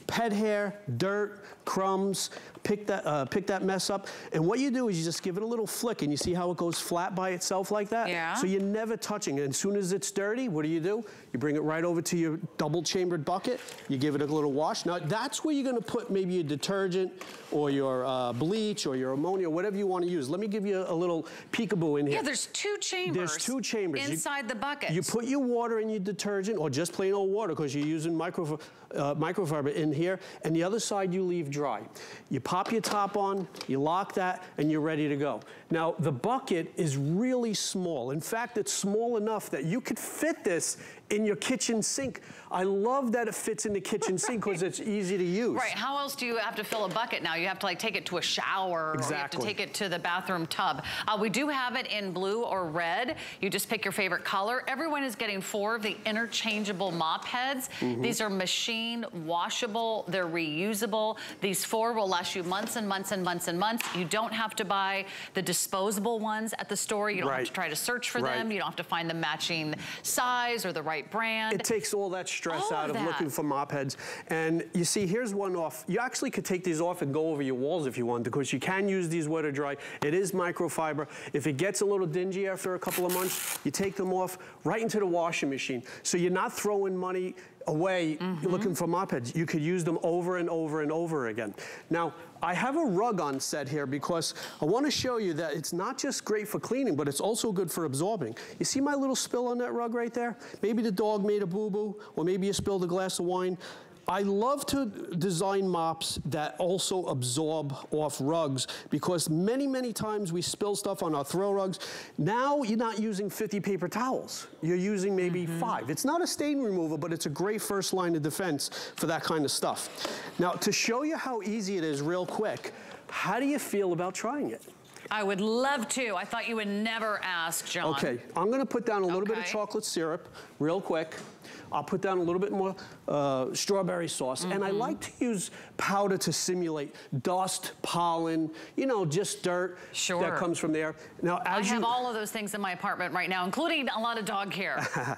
pet hair, dirt, crumbs, pick that, uh, pick that mess up. And what you do is you just give it a little flick and you see how it goes flat by itself like that? Yeah. So you're never touching it. And as soon as it's dirty, what do you do? You bring it right over to your double chambered bucket. You give it a little wash. Now that's where you're gonna put maybe your detergent or your uh, bleach or your ammonia, whatever you wanna use. Let me give you a, little peekaboo in here. Yeah, there's two chambers. There's two chambers. Inside you, the bucket. You put your water in your detergent or just plain old water because you're using micro, uh, microfiber in here. And the other side you leave dry. You pop your top on, you lock that, and you're ready to go. Now, the bucket is really small. In fact, it's small enough that you could fit this in your kitchen sink. I love that it fits in the kitchen sink because it's easy to use. Right, how else do you have to fill a bucket now? You have to like take it to a shower exactly. or you have to take it to the bathroom tub. Uh, we do have it in blue or red. You just pick your favorite color. Everyone is getting four of the interchangeable mop heads. Mm -hmm. These are machine washable, they're reusable. These four will last you months and months and months and months. You don't have to buy the disposable ones at the store. You don't right. have to try to search for right. them. You don't have to find the matching size or the right brand. It takes all that stress all out of, of looking for mop heads. And you see, here's one off. You actually could take these off and go over your walls if you want because you can use these wet or dry. It is microfiber. If it gets a little dingy after a couple of months, you take them off right into the washing machine. So you're not throwing money away mm -hmm. looking for mop heads. You could use them over and over and over again. Now, I have a rug on set here because I want to show you that it's not just great for cleaning, but it's also good for absorbing. You see my little spill on that rug right there? Maybe the dog made a boo-boo, or maybe you spilled a glass of wine. I love to design mops that also absorb off rugs because many, many times we spill stuff on our throw rugs. Now you're not using 50 paper towels. You're using maybe mm -hmm. five. It's not a stain remover, but it's a great first line of defense for that kind of stuff. Now, to show you how easy it is real quick, how do you feel about trying it? I would love to. I thought you would never ask, John. Okay, I'm gonna put down a little okay. bit of chocolate syrup real quick. I'll put down a little bit more uh, strawberry sauce. Mm -hmm. And I mm-hmm. like to use powder to simulate dust, pollen, you know, just dirt sure. that comes from there. Now, as I have all of those things in my apartment right now, including a lot of dog hair.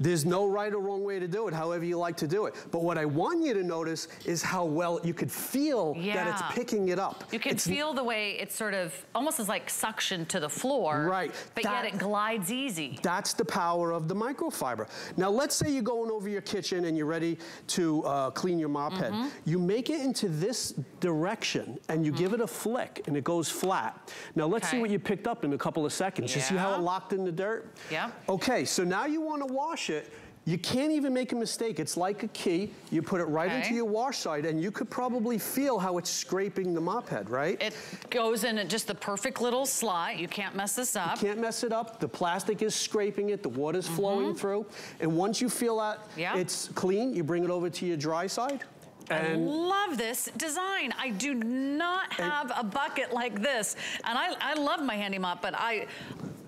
There's no right or wrong way to do it, however you like to do it. But what I want you to notice is how well you could feel yeah. that it's picking it up. You can it's, feel the way it's sort of, almost as like suction to the floor. Right. But that, yet it glides easy. That's the power of the microfiber. Now let's say you're going over your kitchen and you're ready to uh, clean your mop head. Mm-hmm. You make it into this direction and you give it a flick and it goes flat. Now let's see what you picked up in a couple of seconds. You see how it locked in the dirt? Yep. Okay, so now you want to wash it. You can't even make a mistake. It's like a key. You put it right Okay. into your wash side and you could probably feel how it's scraping the mop head, right? It goes in just the perfect little slot. You can't mess this up. You can't mess it up. The plastic is scraping it. The water's mm-hmm. flowing through. And once you feel that. Yeah. it's clean, you bring it over to your dry side. I And love this design. I do not have a bucket like this. And I, I love my handy mop, but I,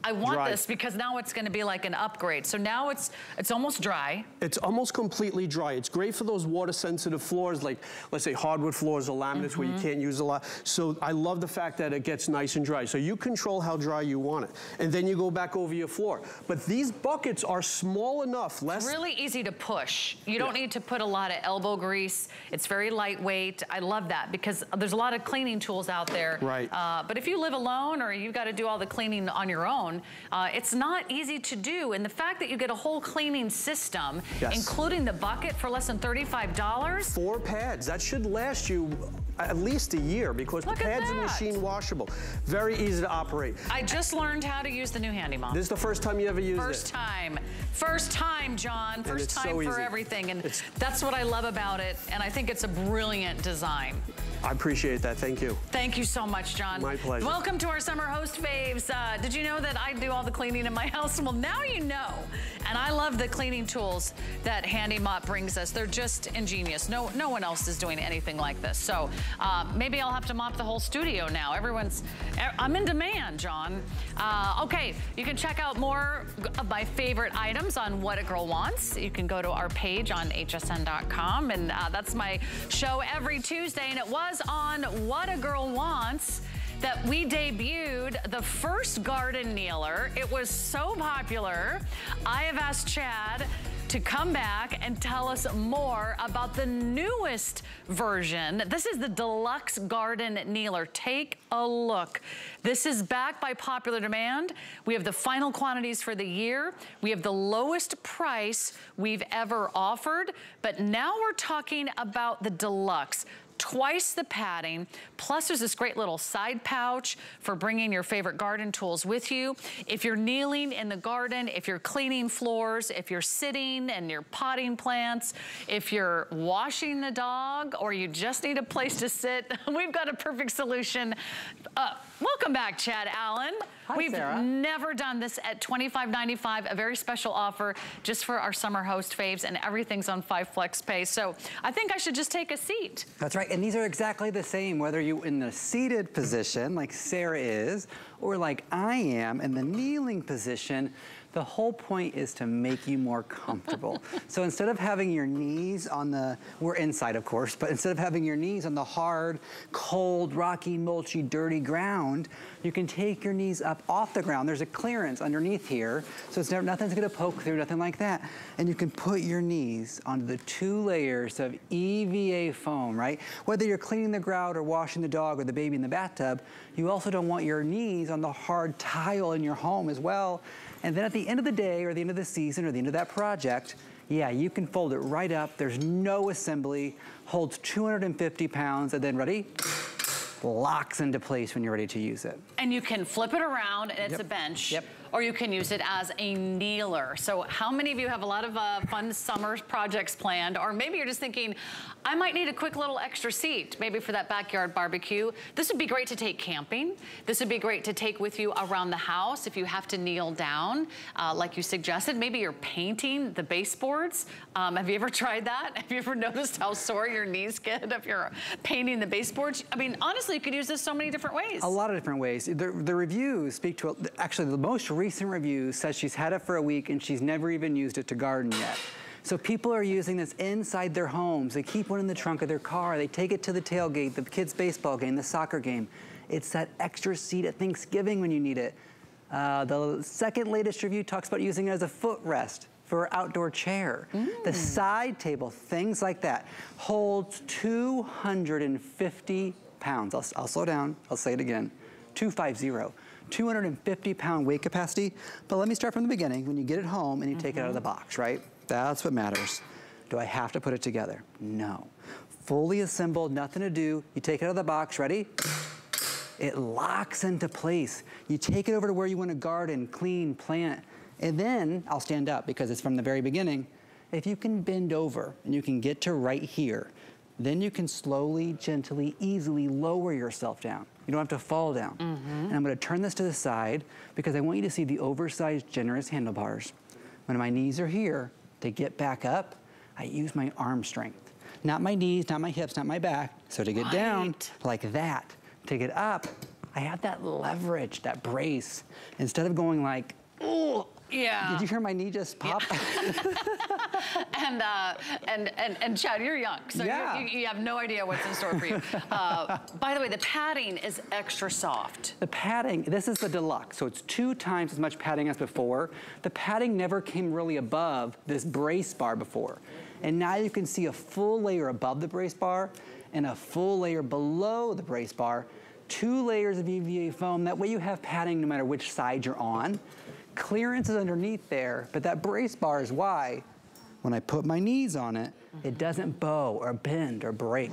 I want Dry. this because now it's gonna be like an upgrade. So now it's, it's almost dry. it's almost completely dry. It's great for those water sensitive floors, like let's say hardwood floors or laminates where you Mm-hmm. can't use a lot. So I love the fact that it gets nice and dry. So you control how dry you want it. And then you go back over your floor. But these buckets are small enough, less Really easy to push. You don't need to put a lot of elbow grease. It's very lightweight. I love that because there's a lot of cleaning tools out there. Right. Uh, but if you live alone or you've got to do all the cleaning on your own, uh, it's not easy to do. And the fact that you get a whole cleaning system, Yes. including the bucket for less than $35, four pads. That should last you at least a year because Look the pads are machine washable. Very easy to operate. I just learned how to use the new Handy Mop. This is the first time you ever used First it. time. First time, John. First time so for easy. everything. And It's- that's what I love about it. And I think it's a brilliant design. I appreciate that. Thank you. Thank you so much, John. My pleasure. Welcome to our summer host faves. Uh, did you know that I do all the cleaning in my house? Well, now you know. And I love the cleaning tools that Handy Mop brings us. They're just ingenious. No, no one else is doing anything like this. So uh, maybe I'll have to mop the whole studio now. Everyone's, I'm in demand, John. Uh, okay, you can check out more of my favorite items on What a Girl Wants. You can go to our page on hsn.com, and uh, that's my show every Tuesday. And it was on What a Girl Wants that we debuted the first garden kneeler. It was so popular. I have asked Chad to come back and tell us more about the newest version. This is the deluxe garden kneeler. Take a look. This is back by popular demand. We have the final quantities for the year. We have the lowest price we've ever offered, but now we're talking about the deluxe twice the padding. Plus there's this great little side pouch for bringing your favorite garden tools with you. If you're kneeling in the garden, if you're cleaning floors, if you're sitting and you're potting plants, if you're washing the dog or you just need a place to sit, we've got a perfect solution. Uh, welcome back, Chad Allen. Hi, We've Sarah. never done this at $25.95, a very special offer just for our summer host faves and everything's on five flex pay. So I think I should just take a seat. That's right, and these are exactly the same, whether you're in the seated position, like Sarah is, or like I am, in the kneeling position, the whole point is to make you more comfortable. so instead of having your knees on the, we're inside of course, but instead of having your knees on the hard, cold, rocky, mulchy, dirty ground, you can take your knees up off the ground. There's a clearance underneath here, so it's never, nothing's gonna poke through, nothing like that. And you can put your knees onto the two layers of EVA foam, right? Whether you're cleaning the grout or washing the dog or the baby in the bathtub, you also don't want your knees on the hard tile in your home as well. And then at the end of the day or the end of the season or the end of that project, yeah, you can fold it right up. There's no assembly, holds 250 pounds, and then ready? Locks into place when you're ready to use it. And you can flip it around and it's Yep. a bench. Yep. Or you can use it as a kneeler. So how many of you have a lot of uh, fun summer projects planned? Or maybe you're just thinking, I might need a quick little extra seat, maybe for that backyard barbecue. This would be great to take camping. This would be great to take with you around the house if you have to kneel down, uh, like you suggested. Maybe you're painting the baseboards. Um, have you ever tried that? Have you ever noticed how sore your knees get if you're painting the baseboards? I mean, honestly, you could use this so many different ways. A lot of different ways. The, the reviews speak to, actually the most recent review says she's had it for a week and she's never even used it to garden yet. So people are using this inside their homes. They keep one in the trunk of their car. They take it to the tailgate, the kids' baseball game, the soccer game. It's that extra seat at Thanksgiving when you need it. Uh, the second latest review talks about using it as a footrest for an outdoor chair. The side table, things like that, holds 250 pounds. I'll, I'll slow down, I'll say it again, 250. 250 pound weight capacity, but let me start from the beginning. When you get it home and you take it out of the box, right? That's what matters. Do I have to put it together? No. Fully assembled, nothing to do. You take it out of the box, ready? It locks into place. You take it over to where you want to garden, clean, plant, and then I'll stand up because it's from the very beginning. If you can bend over and you can get to right here, then you can slowly, gently, easily lower yourself down. You don't have to fall down. Mm-hmm. And I'm gonna turn this to the side because I want you to see the oversized, generous handlebars. When my knees are here, to get back up, I use my arm strength. Not my knees, not my hips, not my back. So to get down, like that, to get up, I have that leverage, that brace. Instead of going like, oh, Yeah. did you hear my knee just pop? and, uh, and and and Chad, you're young, so Yeah. you, you have no idea what's in store for you. Uh, by the way, the padding is extra soft. The padding, this is the deluxe, so it's two times as much padding as before. The padding never came really above this brace bar before. And now you can see a full layer above the brace bar and a full layer below the brace bar. Two layers of EVA foam, that way you have padding no matter which side you're on. Clearance is underneath there, but that brace bar is why when I put my knees on it, it doesn't bow or bend or break.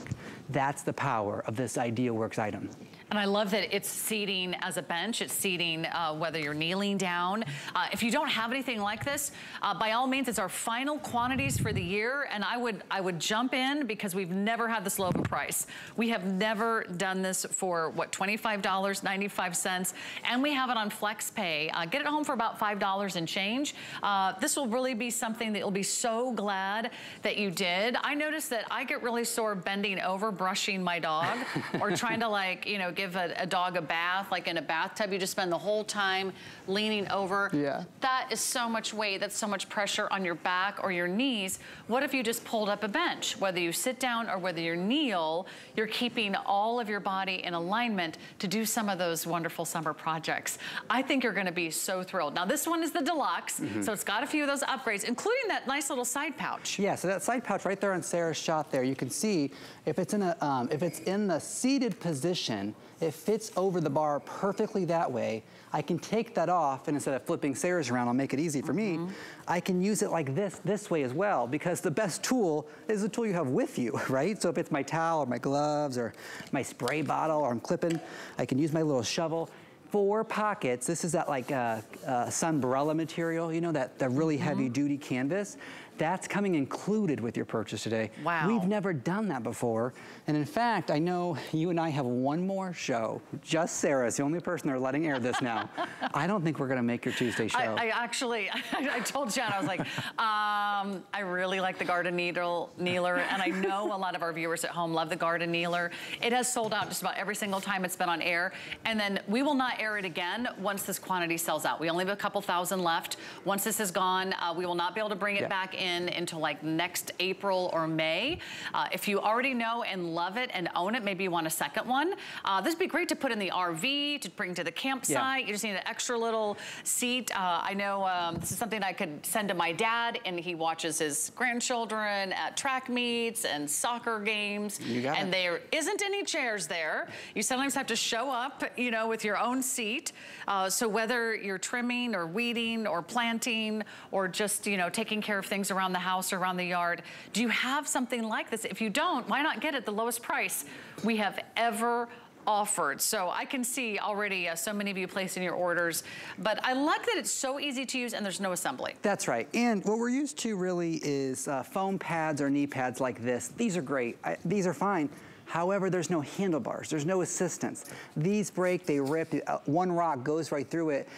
That's the power of this Ideaworks item. And I love that it's seating as a bench. It's seating uh, whether you're kneeling down. Uh, if you don't have anything like this, uh, by all means, it's our final quantities for the year. And I would I would jump in because we've never had this low of a price. We have never done this for what $25, 95 cents, and we have it on FlexPay. Uh, get it home for about five dollars and change. Uh, this will really be something that you'll be so glad that you did. I noticed that I get really sore bending over, brushing my dog, or trying to like you know give a, a dog a bath, like in a bathtub. You just spend the whole time leaning over. Yeah. That is so much weight. That's so much pressure on your back or your knees. What if you just pulled up a bench? Whether you sit down or whether you kneel, you're keeping all of your body in alignment to do some of those wonderful summer projects. I think you're gonna be so thrilled. Now this one is the deluxe, Mhm. so it's got a few of those upgrades, including that nice little side pouch. Yeah, so that side pouch right there on Sarah's shot there, you can see if it's in a um, if it's in the seated position, it fits over the bar perfectly that way. I can take that off, and instead of flipping Sarah's around, I'll make it easy for me. I can use it like this, this way as well, because the best tool is the tool you have with you, right? So if it's my towel or my gloves or my spray bottle or I'm clipping, I can use my little shovel. Four pockets. This is that like uh, uh, sunbrella material, you know, that, that really heavy duty canvas. That's coming included with your purchase today. Wow. We've never done that before. And in fact, I know you and I have one more show. Just Sarah's the only person they're letting air this now. I don't think we're gonna make your Tuesday show. I, I actually, I, told Chad, I was like, um, I really like the garden needle kneeler, and I know a lot of our viewers at home love the garden kneeler. It has sold out just about every single time it's been on air, and then we will not air it again once this quantity sells out. We only have a couple thousand left. Once this is gone, uh, we will not be able to bring it Yeah. back in until like next April or May. Uh, if you already know and love it and own it, maybe you want a second one. Uh, this would be great to put in the RV, to bring to the campsite. You just need an extra little seat. Uh, I know um, this is something I could send to my dad, and he watches his grandchildren at track meets and soccer games. You got and it. there isn't any chairs there. You sometimes have to show up, you know, with your own seat. Uh, so whether you're trimming or weeding or planting or just, you know, taking care of things around the house or around the yard, do you have something like this? If you don't, why not get it the lowest price we have ever offered. So I can see already uh, so many of you placing your orders, but I like that it's so easy to use and there's no assembly. That's right. And what we're used to really is uh, foam pads or knee pads like this. These are great. I, these are fine. However, there's no handlebars. There's no assistance. These break, they rip. Uh, one rock goes right through it.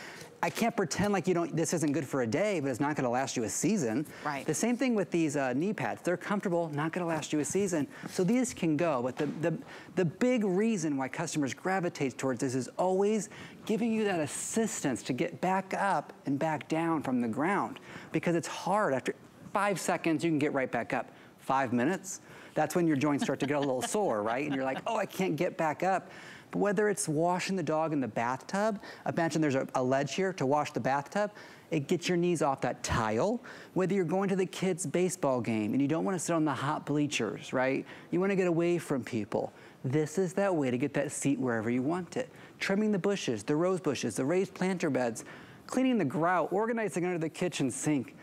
I can't pretend like you don't. This isn't good for a day, but it's not going to last you a season. Right. The same thing with these uh, knee pads. They're comfortable, not going to last you a season. So these can go. But the, the the big reason why customers gravitate towards this is always giving you that assistance to get back up and back down from the ground because it's hard. After five seconds, you can get right back up. Five minutes, that's when your joints start to get a little sore, right? And you're like, oh, I can't get back up. But whether it's washing the dog in the bathtub, imagine there's a, a ledge here to wash the bathtub, it gets your knees off that tile. Whether you're going to the kids' baseball game and you don't want to sit on the hot bleachers, right? You want to get away from people. This is that way to get that seat wherever you want it. Trimming the bushes, the rose bushes, the raised planter beds, cleaning the grout, organizing under the kitchen sink.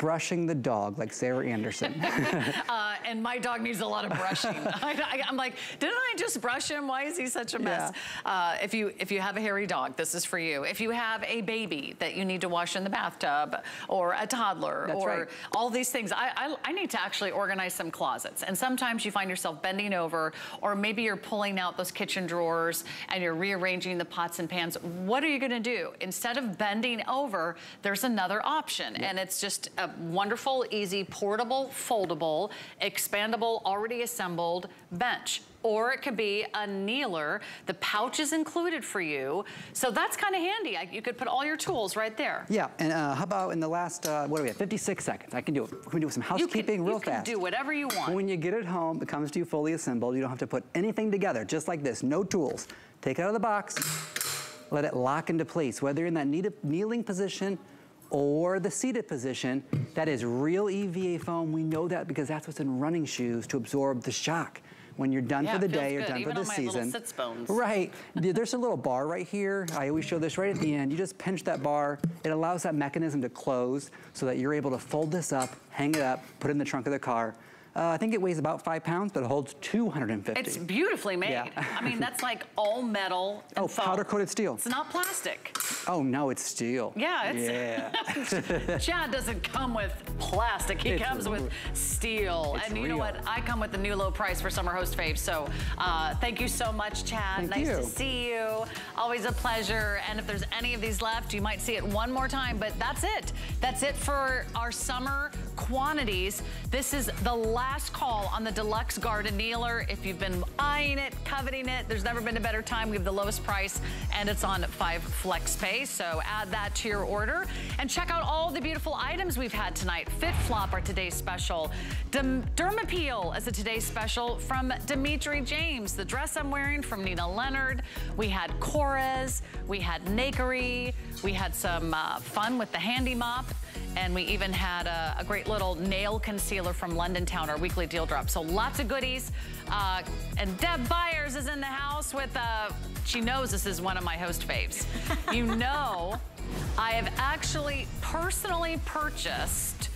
Brushing the dog like Sarah Anderson. uh, and my dog needs a lot of brushing. I, am like, didn't I just brush him? Why is he such a mess? Yeah. Uh, if you if you have a hairy dog, this is for you. If you have a baby that you need to wash in the bathtub, or a toddler, That's or right. all these things, I, I, I need to actually organize some closets. And sometimes you find yourself bending over, or maybe you're pulling out those kitchen drawers and you're rearranging the pots and pans. What are you going to do? Instead of bending over, there's another option, yep. and it's just a wonderful, easy, portable, foldable, expandable, already assembled bench or it could be a kneeler. The pouch is included for you. So that's kind of handy. I, you could put all your tools right there. Yeah, and uh, how about in the last, uh, what do we have, 56 seconds? I can do it. We can do some housekeeping can, real you fast. You can do whatever you want. When you get it home, it comes to you fully assembled. You don't have to put anything together, just like this, no tools. Take it out of the box, let it lock into place. Whether you're in that kneeling position or the seated position, that is real EVA foam. We know that because that's what's in running shoes to absorb the shock. When you're done yeah, for the day good. or done Even for the season. Right. There's a little bar right here. I always show this right at the end. You just pinch that bar. It allows that mechanism to close so that you're able to fold this up, hang it up, put it in the trunk of the car. Uh, I think it weighs about five pounds, but it holds 250. It's beautifully made. Yeah. I mean, that's like all metal Oh, powder-coated steel. It's not plastic. Oh, no, it's steel. Yeah, it's... Yeah. Chad doesn't come with plastic. He It's comes with steel. It's and you know what? I come with the new low price for Summer Host Faves. So uh, thank you so much, Chad. Thank nice you. to see you. Always a pleasure. And if there's any of these left, you might see it one more time. But that's it. That's it for our summer quantities. This is the last call on the Deluxe Garden Kneeler. If you've been eyeing it, coveting it, there's never been a better time. We have the lowest price and it's on 5 Flex Pay. So add that to your order and check out all the beautiful items we've had tonight. Fit Flop, our today's special. Derm Dermapeel is a today's special from Dimitri James. The dress I'm wearing from Nina Leonard. We had Korres. We had Nakery. We had some uh, fun with the Handy Mop. And we even had a, a, great little nail concealer from London Town, our weekly deal drop. So lots of goodies. Uh, and Deb Byers is in the house with, uh, she knows this is one of my host faves. you know, I have actually personally purchased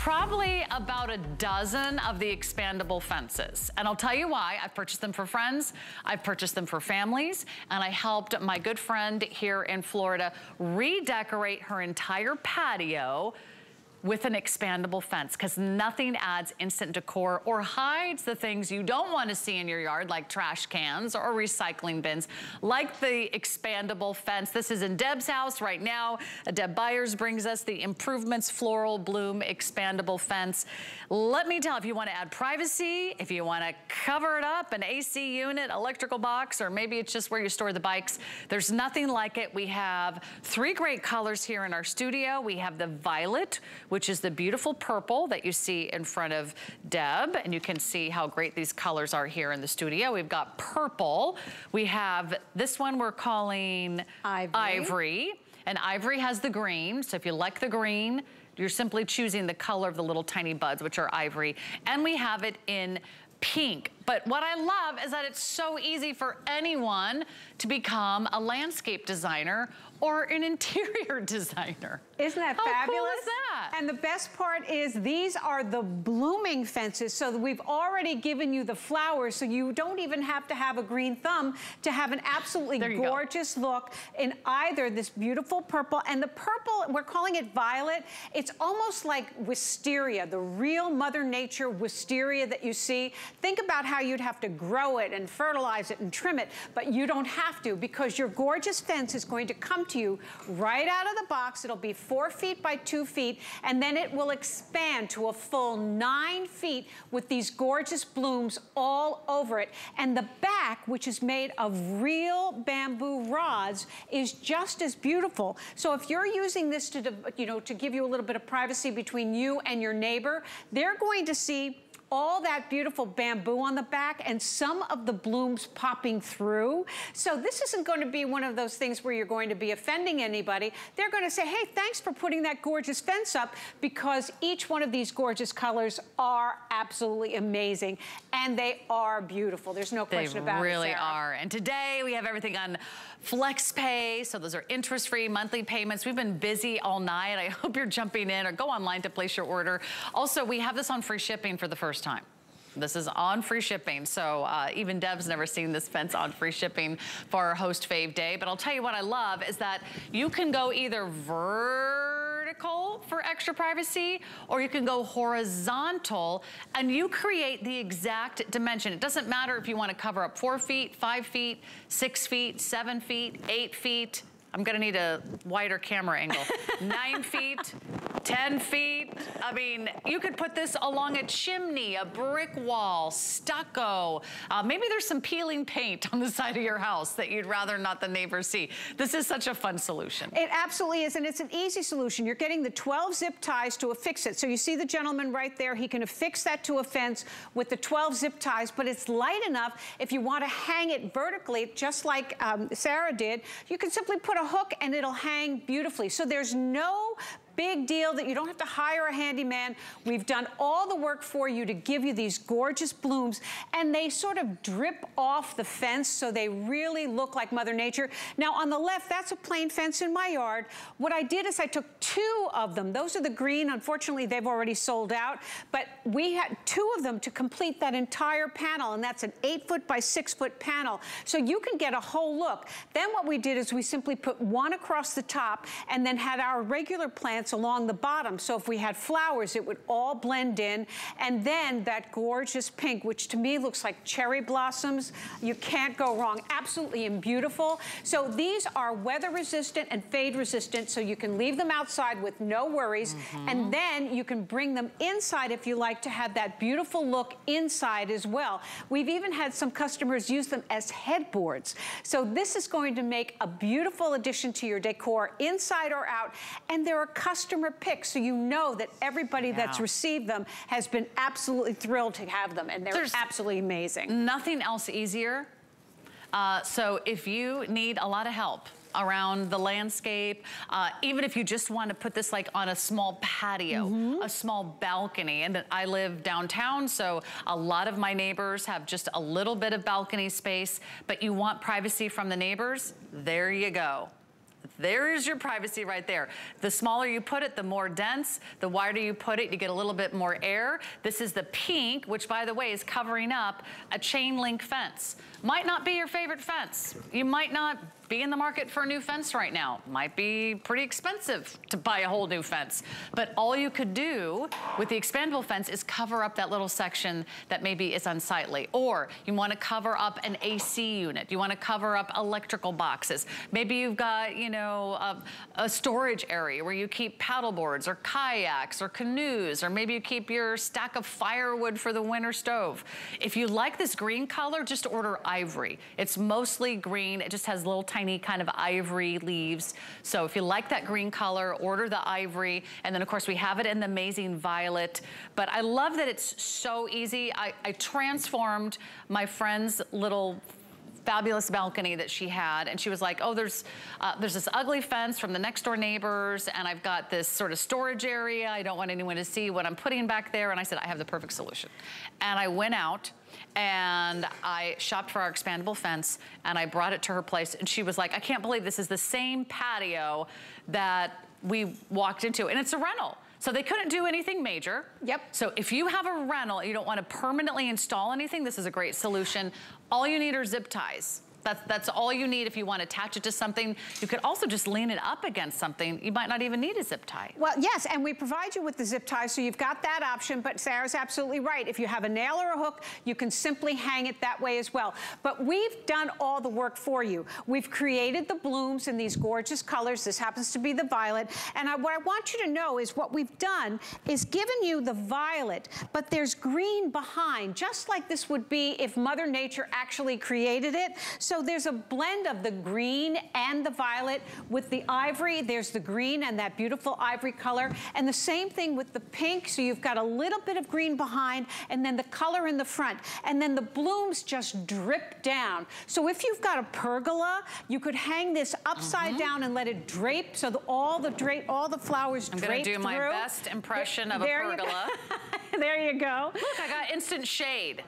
probably about a dozen of the expandable fences. And I'll tell you why. I've purchased them for friends, I've purchased them for families, and I helped my good friend here in Florida redecorate her entire patio with an expandable fence because nothing adds instant decor or hides the things you don't want to see in your yard like trash cans or recycling bins like the expandable fence. This is in Deb's house right now. Deb Byers brings us the Improvements Floral Bloom expandable fence. Let me tell if you want to add privacy, if you want to cover it up, an AC unit, electrical box, or maybe it's just where you store the bikes, there's nothing like it. We have three great colors here in our studio. We have the violet, which is the beautiful purple that you see in front of Deb. And you can see how great these colors are here in the studio. We've got purple. We have this one we're calling Ivory. Ivory. And Ivory has the green. So if you like the green, you're simply choosing the color of the little tiny buds, which are ivory. And we have it in pink. But what I love is that it's so easy for anyone to become a landscape designer or an interior designer. Isn't that How fabulous? cool is that? And the best part is these are the blooming fences. So we've already given you the flowers so you don't even have to have a green thumb to have an absolutely you go. gorgeous look in either this beautiful purple and the purple, we're calling it violet. It's almost like wisteria, the real Mother Nature wisteria that you see. Think about how you'd have to grow it and fertilize it and trim it, but you don't have to because your gorgeous fence is going to come to you right out of the box. It'll be four feet by two feet, and then it will expand to a full nine feet with these gorgeous blooms all over it. And the back, which is made of real bamboo rods, is just as beautiful. So if you're using this to, you know, to give you a little bit of privacy between you and your neighbor, they're going to see all that beautiful bamboo on the back and some of the blooms popping through. So this isn't going to be one of those things where you're going to be offending anybody. They're going to say, hey, thanks for putting that gorgeous fence up because each one of these gorgeous colors are absolutely amazing and they are beautiful. There's no question they about really it, Sarah. are. And today we have everything on FlexPay. So those are interest-free monthly payments. We've been busy all night. I hope you're jumping in or go online to place your order. Also, we have this on free shipping for the first time. This is on free shipping. So uh, even Deb's never seen this fence on free shipping for our host fave day. But I'll tell you what I love is that you can go either vertical for extra privacy or you can go horizontal and you create the exact dimension. It doesn't matter if you want to cover up four feet, five feet, six feet, seven feet, eight feet, I'm gonna need a wider camera angle. Nine feet, 10 feet. I mean, you could put this along a chimney, a brick wall, stucco. Uh, maybe there's some peeling paint on the side of your house that you'd rather not the neighbors see. This is such a fun solution. It absolutely is, and it's an easy solution. You're getting the 12 zip ties to affix it. So you see the gentleman right there, he can affix that to a fence with the 12 zip ties, but it's light enough if you want to hang it vertically, just like um, Sarah did, you can simply put a hook and it'll hang beautifully. So there's no big deal that you don't have to hire a handyman. We've done all the work for you to give you these gorgeous blooms and they sort of drip off the fence so they really look like Mother Nature. Now on the left, that's a plain fence in my yard. What I did is I took two of them. Those are the green. Unfortunately, they've already sold out, but we had two of them to complete that entire panel and that's an eight foot by six foot panel. So you can get a whole look. Then what we did is we simply put one across the top and then had our regular plants along the bottom. So if we had flowers, it would all blend in. And then that gorgeous pink, which to me looks like cherry blossoms. You can't go wrong. Absolutely beautiful. So these are weather resistant and fade resistant, so you can leave them outside with no worries. Mm -hmm. And then you can bring them inside if you like to have that beautiful look inside as well. We've even had some customers use them as headboards. So this is going to make a beautiful addition to your decor inside or out. And there are customer picks, so you know that everybody yeah. that's received them has been absolutely thrilled to have them, and they're There's absolutely amazing. Nothing else easier. Uh, so if you need a lot of help, around the landscape. Uh, even if you just want to put this like on a small patio, mm -hmm. a small balcony. And I live downtown, so a lot of my neighbors have just a little bit of balcony space, but you want privacy from the neighbors, there you go. There is your privacy right there. The smaller you put it, the more dense. The wider you put it, you get a little bit more air. This is the pink, which by the way is covering up a chain link fence. Might not be your favorite fence. You might not be in the market for a new fence right now. Might be pretty expensive to buy a whole new fence. But all you could do with the expandable fence is cover up that little section that maybe is unsightly. Or you wanna cover up an AC unit. You wanna cover up electrical boxes. Maybe you've got, you know, a, a storage area where you keep paddle boards or kayaks or canoes, or maybe you keep your stack of firewood for the winter stove. If you like this green color, just order ivory. It's mostly green. It just has little tiny tiny kind of ivory leaves. So if you like that green color, order the ivory. And then of course we have it in the amazing violet. But I love that it's so easy. I, I transformed my friend's little fabulous balcony that she had. And she was like, oh, there's, uh, there's this ugly fence from the next door neighbors and I've got this sort of storage area. I don't want anyone to see what I'm putting back there. And I said, I have the perfect solution. And I went out and I shopped for our expandable fence and I brought it to her place and she was like, I can't believe this is the same patio that we walked into and it's a rental. So they couldn't do anything major. Yep. So if you have a rental, you don't want to permanently install anything, this is a great solution. All you need are zip ties. That's, that's all you need if you want to attach it to something. You could also just lean it up against something. You might not even need a zip tie. Well, yes, and we provide you with the zip tie, so you've got that option, but Sarah's absolutely right. If you have a nail or a hook, you can simply hang it that way as well. But we've done all the work for you. We've created the blooms in these gorgeous colors. This happens to be the violet. And I, what I want you to know is what we've done is given you the violet, but there's green behind, just like this would be if Mother Nature actually created it. There's a blend of the green and the violet. With the ivory, there's the green and that beautiful ivory color. And the same thing with the pink. So you've got a little bit of green behind and then the color in the front. And then the blooms just drip down. So if you've got a pergola, you could hang this upside mm -hmm. down and let it drape so the, all the drape, all the flowers I'm drape gonna do through. my best impression there, of a pergola. There you go. Look, I got instant shade.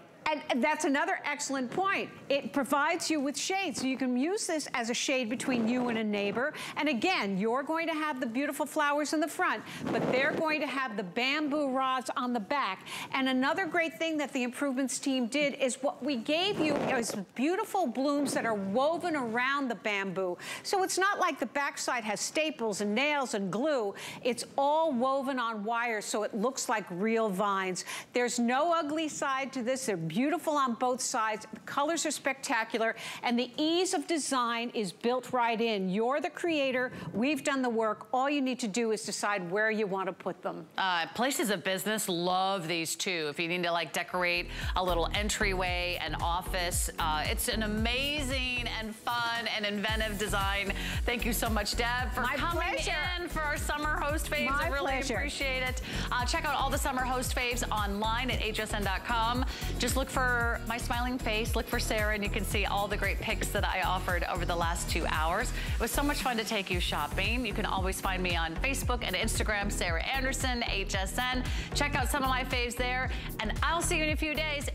And that's another excellent point. It provides you with shade, so you can use this as a shade between you and a neighbor. And again, you're going to have the beautiful flowers in the front, but they're going to have the bamboo rods on the back. And another great thing that the improvements team did is what we gave you is beautiful blooms that are woven around the bamboo. So it's not like the backside has staples and nails and glue. It's all woven on wires, so it looks like real vines. There's no ugly side to this. They're beautiful on both sides. The colors are spectacular. And the ease of design is built right in. You're the creator. We've done the work. All you need to do is decide where you want to put them. Uh, places of business love these too. If you need to like decorate a little entryway, an office, uh, it's an amazing and fun and inventive design. Thank you so much, Deb, for My coming pleasure. in for our summer host faves. My I really pleasure. appreciate it. Uh, check out all the summer host faves online at hsn.com. Just look for my smiling face, look for Sarah, and you can see all the great pics that I offered over the last two hours. It was so much fun to take you shopping. You can always find me on Facebook and Instagram, Sarah Anderson, HSN. Check out some of my faves there, and I'll see you in a few days.